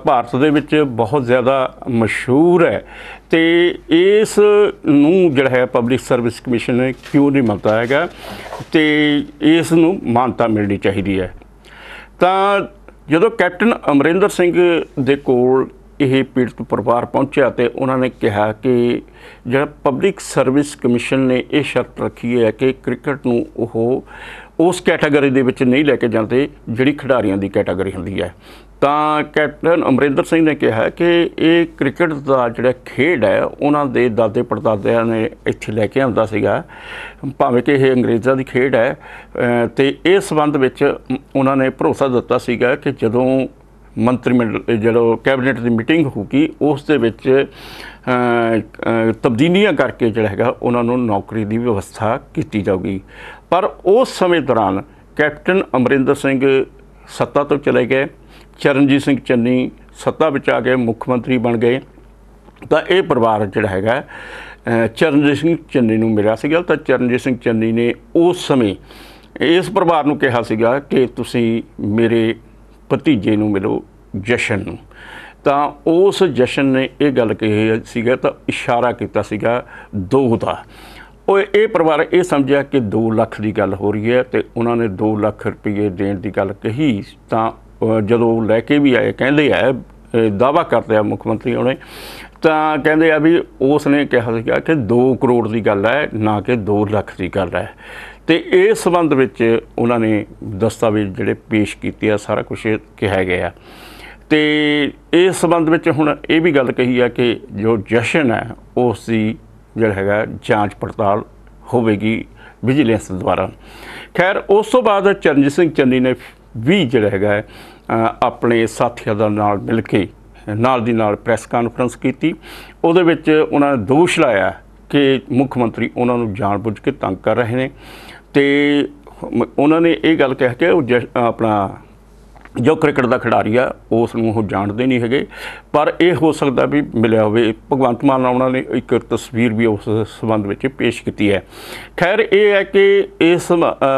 [SPEAKER 2] ਭਾਰਤ ਦੇ ਵਿੱਚ ਬਹੁਤ ਜ਼ਿਆਦਾ ਮਸ਼ਹੂਰ ਹੈ ਤੇ ਇਸ ਨੂੰ ਜਿਹੜਾ ਹੈ ਪਬਲਿਕ ਸਰਵਿਸ ਕਮਿਸ਼ਨ ਨੇ ਕਿਉਂ ਨਹੀਂ ਮੰਨਦਾ ਹੈਗਾ ਤੇ ਇਸ ਨੂੰ ਮਾਨਤਾ ਮਿਲਣੀ ਚਾਹੀਦੀ ਹੈ। ਤਾਂ ਜਦੋਂ ਕੈਪਟਨ ਅਮਰਿੰਦਰ ਸਿੰਘ ਦੇ ਕੋਲ ਇਹ ਪੀੜਤ ਪਰਿਵਾਰ ਪਹੁੰਚਿਆ ਤੇ ਉਹਨਾਂ ਨੇ ਕਿਹਾ ਕਿ ਜਿਹੜਾ ਪਬਲਿਕ ਸਰਵਿਸ ਕਮਿਸ਼ਨ ਨੇ ਇਹ ਸ਼ਰਤ ਰੱਖੀ ਹੈ ਕਿ ਕ੍ਰਿਕਟ ਨੂੰ ਉਹ ਉਸ ਕੈਟਾਗਰੀ ਦੇ ਵਿੱਚ ਨਹੀਂ ਲੈ ਕੇ ਜਾਂਦੇ ਜਿਹੜੀ ਖਿਡਾਰੀਆਂ ਦੀ ਕੈਟਾਗਰੀ ਹੁੰਦੀ ਹੈ। ਤਾਂ ਕੈਪਟਨ ਅਮਰਿੰਦਰ ਸਿੰਘ ਨੇ ਕਿਹਾ ਕਿ ਇਹ ਕ੍ਰਿਕਟ ਦਾ ਜਿਹੜਾ ਖੇਡ ਹੈ ਉਹਨਾਂ ਦੇ ਦਾਦੇ ਪੜਦਾਦਿਆਂ ਨੇ ਇੱਥੇ ਲੈ ਕੇ ਆਉਂਦਾ ਸੀਗਾ। ਭਾਵੇਂ ਕਿ ਇਹ ਅੰਗਰੇਜ਼ਾਂ ਦੀ ਖੇਡ ਹੈ ਅ, ਤੇ ਇਸ ਸੰਬੰਧ ਵਿੱਚ ਉਹਨਾਂ ਨੇ ਭਰੋਸਾ ਦਿੱਤਾ ਸੀਗਾ ਕਿ ਜਦੋਂ ਮੰਤਰੀ ਮੰਡਲ ਜਦੋਂ ਕੈਬਨਿਟ ਦੀ ਮੀਟਿੰਗ ਹੋਊਗੀ ਉਸ ਦੇ ਵਿੱਚ ਤਬਦੀਲੀਆਂ ਕਰਕੇ ਜਿਹੜਾ ਹੈਗਾ ਉਹਨਾਂ ਨੂੰ ਨੌਕਰੀ ਦੀ ਵਿਵਸਥਾ ਕੀਤੀ ਜਾਊਗੀ। ਪਰ ਉਸ ਸਮੇਂ ਦੌਰਾਨ ਕੈਪਟਨ ਅਮਰਿੰਦਰ ਸਿੰਘ ਸੱਤਾ ਤੋਂ ਚਲੇ ਗਏ, ਚਰਨਜੀਤ ਸਿੰਘ ਚੰਨੀ ਸੱਤਾ ਵਿੱਚ ਆ ਕੇ ਮੁੱਖ ਮੰਤਰੀ ਬਣ ਗਏ। ਤਾਂ ਇਹ ਪਰਿਵਾਰ ਜਿਹੜਾ ਹੈਗਾ ਚਰਨਜੀਤ ਸਿੰਘ ਚੰਨੀ ਨੂੰ ਮਿਲਿਆ ਸੀਗਾ। ਤਾਂ ਚਰਨਜੀਤ ਸਿੰਘ ਚੰਨੀ ਨੇ ਉਸ ਸਮੇਂ ਇਸ ਪਰਿਵਾਰ ਨੂੰ ਕਿਹਾ ਸੀਗਾ ਕਿ ਤੁਸੀਂ ਮੇਰੇ ਭਤੀਜੇ ਨੂੰ ਮਿਲੋ, ਜਸ਼ਨ ਨੂੰ। ਤਾਂ ਉਸ ਜਸ਼ਨ ਨੇ ਇਹ ਗੱਲ ਕਹੀ ਸੀਗਾ ਤਾਂ ਇਸ਼ਾਰਾ ਕੀਤਾ ਸੀਗਾ ਦੋ ਦਾ। ਉਹ ਇਹ ਪਰਿਵਾਰ ਇਹ ਸਮਝਿਆ ਕਿ 2 ਲੱਖ ਦੀ ਗੱਲ ਹੋ ਰਹੀ ਹੈ ਤੇ ਉਹਨਾਂ ਨੇ 2 ਲੱਖ ਰੁਪਏ ਦੇਣ ਦੀ ਗੱਲ ਕਹੀ। ਤਾਂ ਅ, ਜਦੋਂ ਲੈ ਕੇ ਵੀ ਆਏ ਕਹਿੰਦੇ ਆ ਦਾਵਾ ਕਰਦੇ ਆ ਮੁੱਖ ਮੰਤਰੀ ਉਹਨੇ ਤਾਂ ਕਹਿੰਦੇ ਆ ਵੀ ਉਸ ਨੇ ਕਿਹਾ ਸੀਗਾ ਕਿ 2 ਕਰੋੜ ਦੀ ਗੱਲ ਹੈ ਨਾ ਕਿ 2 ਲੱਖ ਦੀ ਗੱਲ ਹੈ। ਤੇ ਇਸ ਸੰਬੰਧ ਵਿੱਚ ਉਹਨਾਂ ਨੇ ਦਸਤਾਵੇਜ਼ ਜਿਹੜੇ ਪੇਸ਼ ਕੀਤੇ ਆ ਸਾਰਾ ਕੁਝ ਕਿਹਾ ਗਿਆ। ਤੇ ਇਸ ਸੰਬੰਧ ਵਿੱਚ ਹੁਣ ਇਹ ਵੀ ਗੱਲ ਕਹੀ ਹੈ ਕਿ ਜੋ ਜਸ਼ਨ ਹੈ, ਉਸ ਦੀ ਜਿਹੜਾ ਹੈਗਾ ਜਾਂਚ ਪੜਤਾਲ ਹੋਵੇਗੀ ਵਿਜੀਲੈਂਸ ਦੁਆਰਾ। ਖੈਰ, ਉਸ ਤੋਂ ਬਾਅਦ ਚਰਨਜੀਤ ਸਿੰਘ ਚੰਨੀ ਨੇ ਵੀ ਜਿਹੜਾ ਹੈਗਾ ਆਪਣੇ ਸਾਥੀਆਂ ਦਾ ਨਾਲ ਮਿਲ ਕੇ, ਨਾਲ ਦੀ ਨਾਲ ਪ੍ਰੈਸ ਕਾਨਫਰੰਸ ਕੀਤੀ। ਉਹਦੇ ਵਿੱਚ ਉਹਨਾਂ ਨੇ ਦੋਸ਼ ਲਾਇਆ ਕਿ ਮੁੱਖ ਮੰਤਰੀ ਉਹਨਾਂ ਨੂੰ ਜਾਣਬੁੱਝ ਕੇ ਤੰਗ ਕਰ ਰਹੇ ਨੇ। ਤੇ ਉਹਨਾਂ ਨੇ ਇਹ ਗੱਲ ਕਹਿ ਕੇ ਉਹ ਜਸ਼- ਆਪਣਾ ਜੋ ਕ੍ਰਿਕਟ ਦਾ ਖਿਡਾਰੀ ਆ, ਉਸ ਨੂੰ ਉਹ ਜਾਣਦੇ ਨਹੀਂ ਹੈਗੇ। ਪਰ ਇਹ ਹੋ ਸਕਦਾ ਵੀ ਮਿਲਿਆ ਹੋਵੇ, ਭਗਵੰਤ ਮਾਨ ਨਾਲ ਉਹਨਾਂ ਨੇ ਇੱਕ ਤਸਵੀਰ ਵੀ ਉਸ ਸੰਬੰਧ ਵਿੱਚ ਪੇਸ਼ ਕੀਤੀ ਹੈ। ਖੈਰ, ਇਹ ਹੈ ਕਿ ਇਸ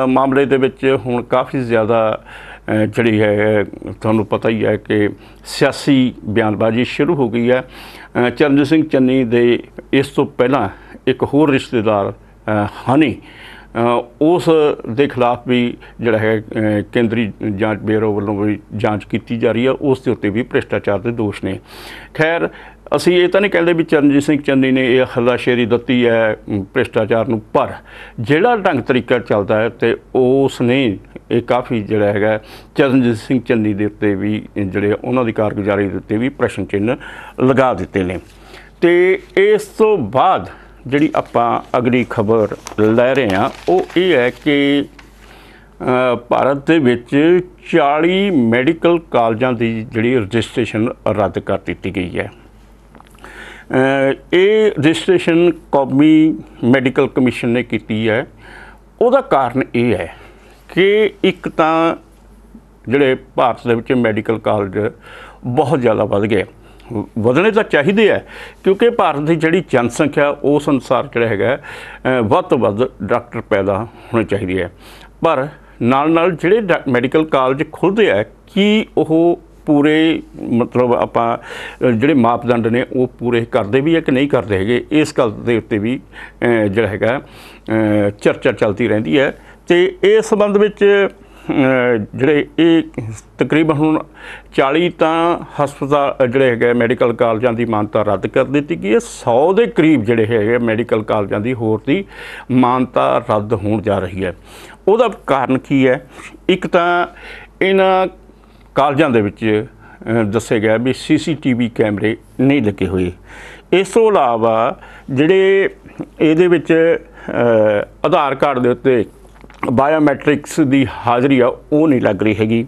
[SPEAKER 2] ਮਾਮਲੇ ਦੇ ਵਿੱਚ ਹੁਣ ਕਾਫੀ ਜ਼ਿਆਦਾ ਜਿਹੜੀ ਹੈ, ਤੁਹਾਨੂੰ ਪਤਾ ਹੀ ਹੈ ਕਿ ਸਿਆਸੀ ਬਿਆਨਬਾਜ਼ੀ ਸ਼ੁਰੂ ਹੋ ਗਈ ਹੈ। ਚਰਨਜੀਤ ਸਿੰਘ ਚੰਨੀ ਦੇ ਇਸ ਤੋਂ ਪਹਿਲਾਂ ਇੱਕ ਹੋਰ ਰਿਸ਼ਤੇਦਾਰ ਹਨੀ ਉਸ ਦੇ ਖਿਲਾਫ ਵੀ ਜਿਹੜਾ ਹੈ ਕੇਂਦਰੀ ਜਾਂਚ, ਬਿਊਰੋ ਵੱਲੋਂ ਵੀ ਜਾਂਚ ਕੀਤੀ ਜਾ ਰਹੀ ਹੈ। ਉਸ ਦੇ ਉੱਤੇ ਵੀ ਭ੍ਰਿਸ਼ਟਾਚਾਰ ਦੇ ਦੋਸ਼ ਨੇ। ਖੈਰ, ਅਸੀਂ ਇਹ ਤਾਂ ਨਹੀਂ ਕਹਿੰਦੇ ਵੀ ਚਰਨਜੀਤ ਸਿੰਘ ਚੰਨੀ ਨੇ ਇਹ ਹੱਲਾਸ਼ੇਰੀ ਦਿੱਤੀ ਹੈ ਭ੍ਰਿਸ਼ਟਾਚਾਰ ਨੂੰ, ਪਰ ਜਿਹੜਾ ਢੰਗ ਤਰੀਕਾ ਚੱਲਦਾ ਹੈ ਤੇ ਉਸ ਨੇ ਇਹ ਕਾਫੀ ਜਿਹੜਾ ਹੈਗਾ ਚਰਨਜੀਤ ਸਿੰਘ ਚੰਨੀ ਦੇ ਉੱਤੇ ਵੀ ਜਿਹੜੇ ਉਹਨਾਂ ਦੀ ਕਾਰਗੁਜ਼ਾਰੀ ਦੇ ਉੱਤੇ ਵੀ ਪ੍ਰਸ਼ਨ ਚਿੰਨ੍ਹ ਲਗਾ ਦਿੱਤੇ ਨੇ। ਤੇ ਇਸ ਤੋਂ ਬਾਅਦ ਜਿਹੜੀ ਆਪਾਂ ਅਗਲੀ ਖਬਰ ਲੈ ਰਹੇ ਹਾਂ, ਉਹ ਇਹ ਹੈ ਕਿ ਭਾਰਤ ਦੇ ਵਿੱਚ 40 ਮੈਡੀਕਲ ਕਾਲਜਾਂ ਦੀ ਜਿਹੜੀ ਰਜਿਸਟ੍ਰੇਸ਼ਨ ਰੱਦ ਕਰ ਦਿੱਤੀ ਗਈ ਹੈ। ਇਹ ਰਜਿਸਟ੍ਰੇਸ਼ਨ ਕੌਮੀ ਮੈਡੀਕਲ ਕਮਿਸ਼ਨ ਨੇ ਕੀਤੀ ਹੈ। ਉਹਦਾ ਕਾਰਨ ਇਹ ਹੈ ਕਿ ਇੱਕ ਤਾਂ ਜਿਹੜੇ ਭਾਰਤ ਦੇ ਵਿੱਚ ਮੈਡੀਕਲ ਕਾਲਜ ਬਹੁਤ ਜ਼ਿਆਦਾ ਵੱਧ ਗਏ। ਵਧਣੇ ਤਾਂ ਚਾਹੀਦੇ ਆ, ਕਿਉਂਕਿ ਭਾਰਤ ਦੀ ਜਿਹੜੀ ਜਨਸੰਖਿਆ ਉਸ ਅਨੁਸਾਰ ਜਿਹੜਾ ਹੈਗਾ ਵੱਧ ਤੋਂ ਵੱਧ ਡਾਕਟਰ ਪੈਦਾ ਹੋਣੇ ਚਾਹੀਦੇ ਆ। ਪਰ ਨਾਲ ਨਾਲ ਜਿਹੜੇ ਡਾ- ਮੈਡੀਕਲ ਕਾਲਜ ਖੁੱਲ੍ਹਦੇ ਆ, ਕੀ ਉਹ ਪੂਰੇ ਮਤਲਬ ਆਪਾਂ ਜਿਹੜੇ ਮਾਪਦੰਡ ਨੇ, ਉਹ ਪੂਰੇ ਕਰਦੇ ਵੀ ਹੈ ਕਿ ਨਹੀਂ ਕਰਦੇ ਹੈਗੇ? ਇਸ ਗੱਲ ਦੇ ਉੱਤੇ ਵੀ ਜਿਹੜਾ ਹੈਗਾ ਚਰਚਾ ਚੱਲਦੀ ਰਹਿੰਦੀ ਹੈ। ਤੇ ਇਸ ਸੰਬੰਧ ਵਿੱਚ ਜਿਹੜੇ ਇਹ ਤਕਰੀਬਨ ਹੁਣ 40 ਤਾਂ ਹਸਪਤਾਲ ਜਿਹੜੇ ਹੈਗੇ ਮੈਡੀਕਲ ਕਾਲਜਾਂ ਦੀ ਮਾਨਤਾ ਰੱਦ ਕਰ ਦਿੱਤੀ ਗਈ ਹੈ। 100 ਦੇ ਕਰੀਬ ਜਿਹੜੇ ਹੈਗੇ ਮੈਡੀਕਲ ਕਾਲਜਾਂ ਦੀ ਹੋਰ ਦੀ ਮਾਨਤਾ ਰੱਦ ਹੋਣ ਜਾ ਰਹੀ ਹੈ। ਉਹਦਾ ਕਾਰਨ ਕੀ ਹੈ? ਇੱਕ ਤਾਂ ਇਹਨਾਂ ਕਾਲਜਾਂ ਦੇ ਵਿੱਚ ਦੱਸਿਆ ਗਿਆ ਵੀ ਸੀਸੀਟੀਵੀ ਕੈਮਰੇ ਨਹੀਂ ਲੱਗੇ ਹੋਏ। ਇਸ ਤੋਂ ਇਲਾਵਾ ਜਿਹੜੇ ਇਹਦੇ ਵਿੱਚ ਆਧਾਰ ਕਾਰਡ ਦੇ ਉੱਤੇ ਬਾਇਓਮੈਟ੍ਰਿਕਸ ਦੀ ਹਾਜ਼ਰੀ ਆ ਉਹ ਨਹੀਂ ਲੱਗ ਰਹੀ ਹੈਗੀ।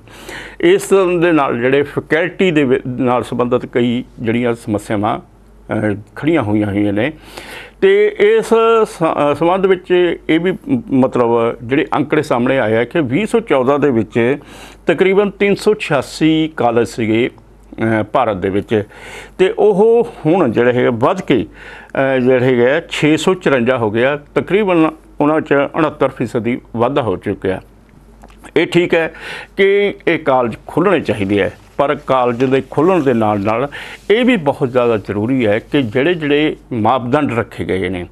[SPEAKER 2] ਇਸ ਦੇ ਨਾਲ ਜਿਹੜੇ ਫੈਕਲਟੀ ਦੇ ਨਾਲ ਸੰਬੰਧਿਤ ਕਈ ਜਿਹੜੀਆਂ ਸਮੱਸਿਆਵਾਂ ਅ, ਖੜੀਆਂ ਹੋਈਆਂ ਹੋਈਆਂ ਨੇ। ਤੇ ਇਸ ਸੰਬੰਧ ਵਿੱਚ ਇਹ ਵੀ ਮਤਲਬ ਜਿਹੜੇ ਅੰਕੜੇ ਸਾਹਮਣੇ ਆਏ ਆ ਕਿ 2014 ਦੇ ਵਿੱਚ ਤਕਰੀਬਨ 386 ਕਾਲਜ ਸੀਗੇ ਭਾਰਤ ਦੇ ਵਿੱਚ। ਤੇ ਉਹ ਹੁਣ ਜਿਹੜੇ ਹੈਗੇ ਵੱਧ ਕੇ ਜਿਹੜੇ ਹੈਗੇ 654 ਹੋ ਗਿਆ ਤਕਰੀਬਨ ਉਹਨਾਂ 'ਚ 69% ਵਾਧਾ ਹੋ ਚੁੱਕਿਆ ਇਹ ਠੀਕ ਹੈ ਕਿ ਇਹ ਕਾਲਜ ਖੁੱਲ੍ਹਣੇ ਚਾਹੀਦੇ ਹੈ, ਪਰ ਕਾਲਜ ਦੇ ਖੁੱਲ੍ਹਣ ਦੇ ਨਾਲ ਨਾਲ ਇਹ ਵੀ ਬਹੁਤ ਜ਼ਿਆਦਾ ਜ਼ਰੂਰੀ ਹੈ ਕਿ ਜਿਹੜੇ ਜਿਹੜੇ ਮਾਪਦੰਡ ਰੱਖੇ ਗਏ ਨੇ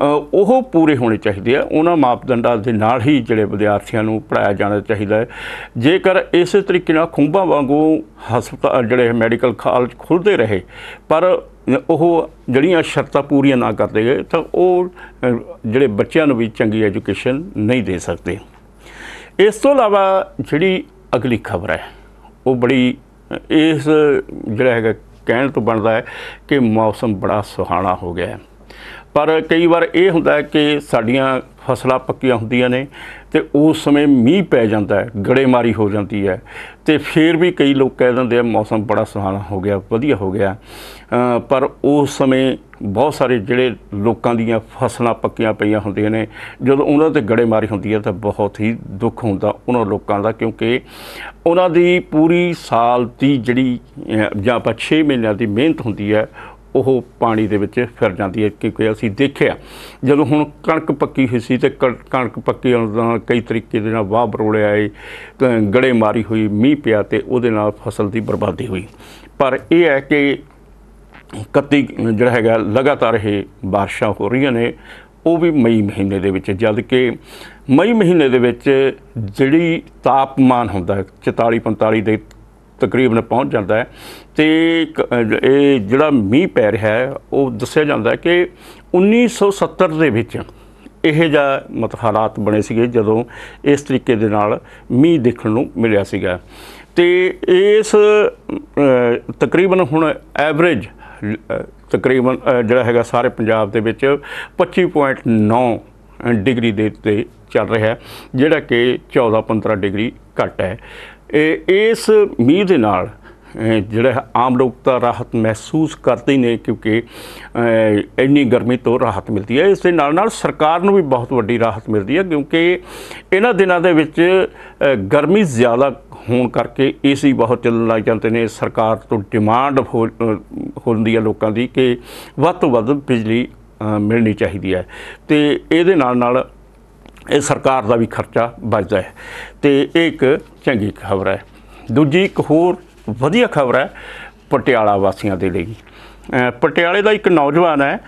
[SPEAKER 2] ਉਹ ਪੂਰੇ ਹੋਣੇ ਚਾਹੀਦੇ ਆ। ਉਹਨਾਂ ਮਾਪਦੰਡਾਂ ਦੇ ਨਾਲ ਹੀ ਜਿਹੜੇ ਵਿਦਿਆਰਥੀਆਂ ਨੂੰ ਪੜਾਇਆ ਜਾਣਾ ਚਾਹੀਦਾ ਹੈ। ਜੇਕਰ ਇਸੇ ਤਰੀਕੇ ਨਾਲ ਖੁੰਬਾਂ ਵਾਂਗੂ ਹਸਪਤਾਲ, ਜਿਹੜੇ ਮੈਡੀਕਲ ਕਾਲਜ ਖੁੱਲ੍ਹਦੇ ਰਹੇ, ਪਰ ਉਹ ਜਿਹੜੀਆਂ ਸ਼ਰਤਾਂ ਪੂਰੀਆਂ ਨਾ ਕਰਦੇ ਗਏ, ਤਾਂ ਉਹ ਜਿਹੜੇ ਬੱਚਿਆਂ ਨੂੰ ਵੀ ਚੰਗੀ ਐਜੂਕੇਸ਼ਨ ਨਹੀਂ ਦੇ ਸਕਦੇ। ਇਸ ਤੋਂ ਇਲਾਵਾ ਜਿਹੜੀ ਅਗਲੀ ਖਬਰ ਹੈ, ਉਹ ਬੜੀ ਇਸ ਜਿਹੜਾ ਹੈਗਾ ਕਹਿਣ ਤੋਂ ਬਣਦਾ ਹੈ ਕਿ ਮੌਸਮ ਬੜਾ ਸੁਹਾਣਾ ਹੋ ਗਿਆ ਹੈ। ਪਰ ਕਈ ਵਾਰ ਇਹ ਹੁੰਦਾ ਹੈ ਕਿ ਸਾਡੀਆਂ ਫਸਲਾਂ ਪੱਕੀਆਂ ਹੁੰਦੀਆਂ ਨੇ ਤੇ ਉਸ ਸਮੇਂ ਮੀਂਹ ਪੈ ਜਾਂਦਾ ਹੈ, ਗੜੇਮਾਰੀ ਹੋ ਜਾਂਦੀ ਹੈ ਤੇ ਫਿਰ ਵੀ ਕਈ ਲੋਕ ਕਹਿ ਦਿੰਦੇ ਆ, ਮੌਸਮ ਬੜਾ ਸੁਹਾਣਾ ਹੋ ਗਿਆ, ਵਧੀਆ ਹੋ ਗਿਆ। ਪਰ ਉਸ ਸਮੇਂ ਬਹੁਤ ਸਾਰੇ ਜਿਹੜੇ ਲੋਕਾਂ ਦੀਆਂ ਫਸਲਾਂ ਪੱਕੀਆਂ ਪਈਆਂ ਹੁੰਦੀਆਂ ਨੇ, ਜਦੋਂ ਉਹਨਾਂ ਤੇ ਗੜੇਮਾਰੀ ਹੁੰਦੀ ਹੈ ਤਾਂ ਬਹੁਤ ਹੀ ਦੁੱਖ ਹੁੰਦਾ ਉਹਨਾਂ ਲੋਕਾਂ ਦਾ, ਕਿਉਂਕਿ ਉਹਨਾਂ ਦੀ ਪੂਰੀ ਸਾਲ ਦੀ ਜਿਹੜੀ ਜਾਂ ਆਪਾਂ 6 ਮਹੀਨਿਆਂ ਦੀ ਮਿਹਨਤ ਹੁੰਦੀ ਹੈ ਉਹ ਪਾਣੀ ਦੇ ਵਿੱਚ ਫਿਰ ਜਾਂਦੀ ਹੈ ਕਿਉਂਕਿ ਅਸੀਂ ਦੇਖਿਆ। ਜਦੋਂ ਹੁਣ ਕਣਕ ਪੱਕੀ ਹੋਈ ਸੀ ਤੇ ਕਣ- ਕਣਕ ਪੱਕੀ ਹੋਣ ਨਾਲ ਕਈ ਤਰੀਕੇ ਦੇ ਨਾਲ ਵਾਹ ਬਰੋਲੇ ਆਏ ਗੜੇ ਮਾਰੀ ਹੋਈ, ਮੀਂਹ ਪਿਆ ਤੇ ਉਹਦੇ ਨਾਲ ਫਸਲ ਦੀ ਬਰਬਾਦੀ ਹੋਈ। ਪਰ ਇਹ ਹੈ ਕਿ ਕੱਤੀ ਜਿਹੜਾ ਹੈਗਾ ਲਗਾਤਾਰ ਇਹ ਬਾਰਿਸ਼ਾਂ ਹੋ ਰਹੀਆਂ ਨੇ, ਉਹ ਵੀ ਮਈ ਮਹੀਨੇ ਦੇ ਵਿੱਚ। ਜਦ ਕਿ ਮਈ ਮਹੀਨੇ ਦੇ ਵਿੱਚ ਜਿਹੜੀ ਤਾਪਮਾਨ ਹੁੰਦਾ ਹੈ 44 45 ਦੇ ਤਕਰੀਬਨ ਪਹੁੰਚ ਜਾਂਦਾ ਹੈ। ਤੇ ਕ- ਇਹ ਜਿਹੜਾ ਮੀਂਹ ਪੈ ਰਿਹਾ ਹੈ, ਉਹ ਦੱਸਿਆ ਜਾਂਦਾ ਹੈ ਕਿ 1970 ਦੇ ਵਿੱਚ ਇਹ ਜਿਹਾ ਮਤ ਹਾਲਾਤ ਬਣੇ ਸੀਗੇ, ਜਦੋਂ ਇਸ ਤਰੀਕੇ ਦੇ ਨਾਲ ਮੀਂਹ ਦੇਖਣ ਨੂੰ ਮਿਲਿਆ ਸੀਗਾ। ਤੇ ਇਸ ਤਕਰੀਬਨ ਹੁਣ ਐਵਰੇਜ ਤਕਰੀਬਨ ਜਿਹੜਾ ਹੈਗਾ ਸਾਰੇ ਪੰਜਾਬ ਦੇ ਵਿੱਚ 25.9 ਡਿਗਰੀ ਦੇ ਉੱਤੇ ਚੱਲ ਰਿਹਾ ਜਿਹੜਾ ਕਿ 14-15 ਡਿਗਰੀ ਘੱਟ ਹੈ। ਇਸ ਮੀਂਹ ਦੇ ਨਾਲ ਜਿਹੜਾ ਹੈ, ਆਮ ਲੋਕ ਤਾਂ ਰਾਹਤ ਮਹਿਸੂਸ ਕਰਦੇ ਨੇ ਕਿਉਂਕਿ ਇੰਨੀ ਗਰਮੀ ਤੋਂ ਰਾਹਤ ਮਿਲਦੀ ਹੈ। ਇਸ ਦੇ ਨਾਲ ਨਾਲ ਸਰਕਾਰ ਨੂੰ ਵੀ ਬਹੁਤ ਵੱਡੀ ਰਾਹਤ ਮਿਲਦੀ ਹੈ ਕਿਉਂਕਿ ਇਹਨਾਂ ਦਿਨਾਂ ਦੇ ਵਿੱਚ ਗਰਮੀ ਜ਼ਿਆਦਾ ਹੋਣ ਕਰਕੇ ਏਸੀ ਬਹੁਤ ਚੱਲਣ ਲੱਗ ਜਾਂਦੇ ਨੇ। ਸਰਕਾਰ ਤੋਂ ਡਿਮਾਂਡ ਹੋ- ਹੁੰਦੀ ਹੈ ਲੋਕਾਂ ਦੀ ਕਿ ਵੱਧ ਤੋਂ ਵੱਧ ਬਿਜਲੀ ਮਿਲਣੀ ਚਾਹੀਦੀ ਹੈ। ਤੇ ਇਹਦੇ ਨਾਲ ਨਾਲ ਇਹ ਸਰਕਾਰ ਦਾ ਵੀ ਖਰਚਾ ਬਚਦਾ ਹੈ। ਤੇ ਇਹ ਇੱਕ ਚੰਗੀ ਖਬਰ ਹੈ। ਦੂਜੀ ਇੱਕ ਹੋਰ ਵਧੀਆ ਖਬਰ ਹੈ ਪਟਿਆਲਾ ਵਾਸੀਆਂ ਦੇ ਲਈ। ਪਟਿਆਲੇ ਦਾ ਇੱਕ ਨੌਜਵਾਨ ਹੈ,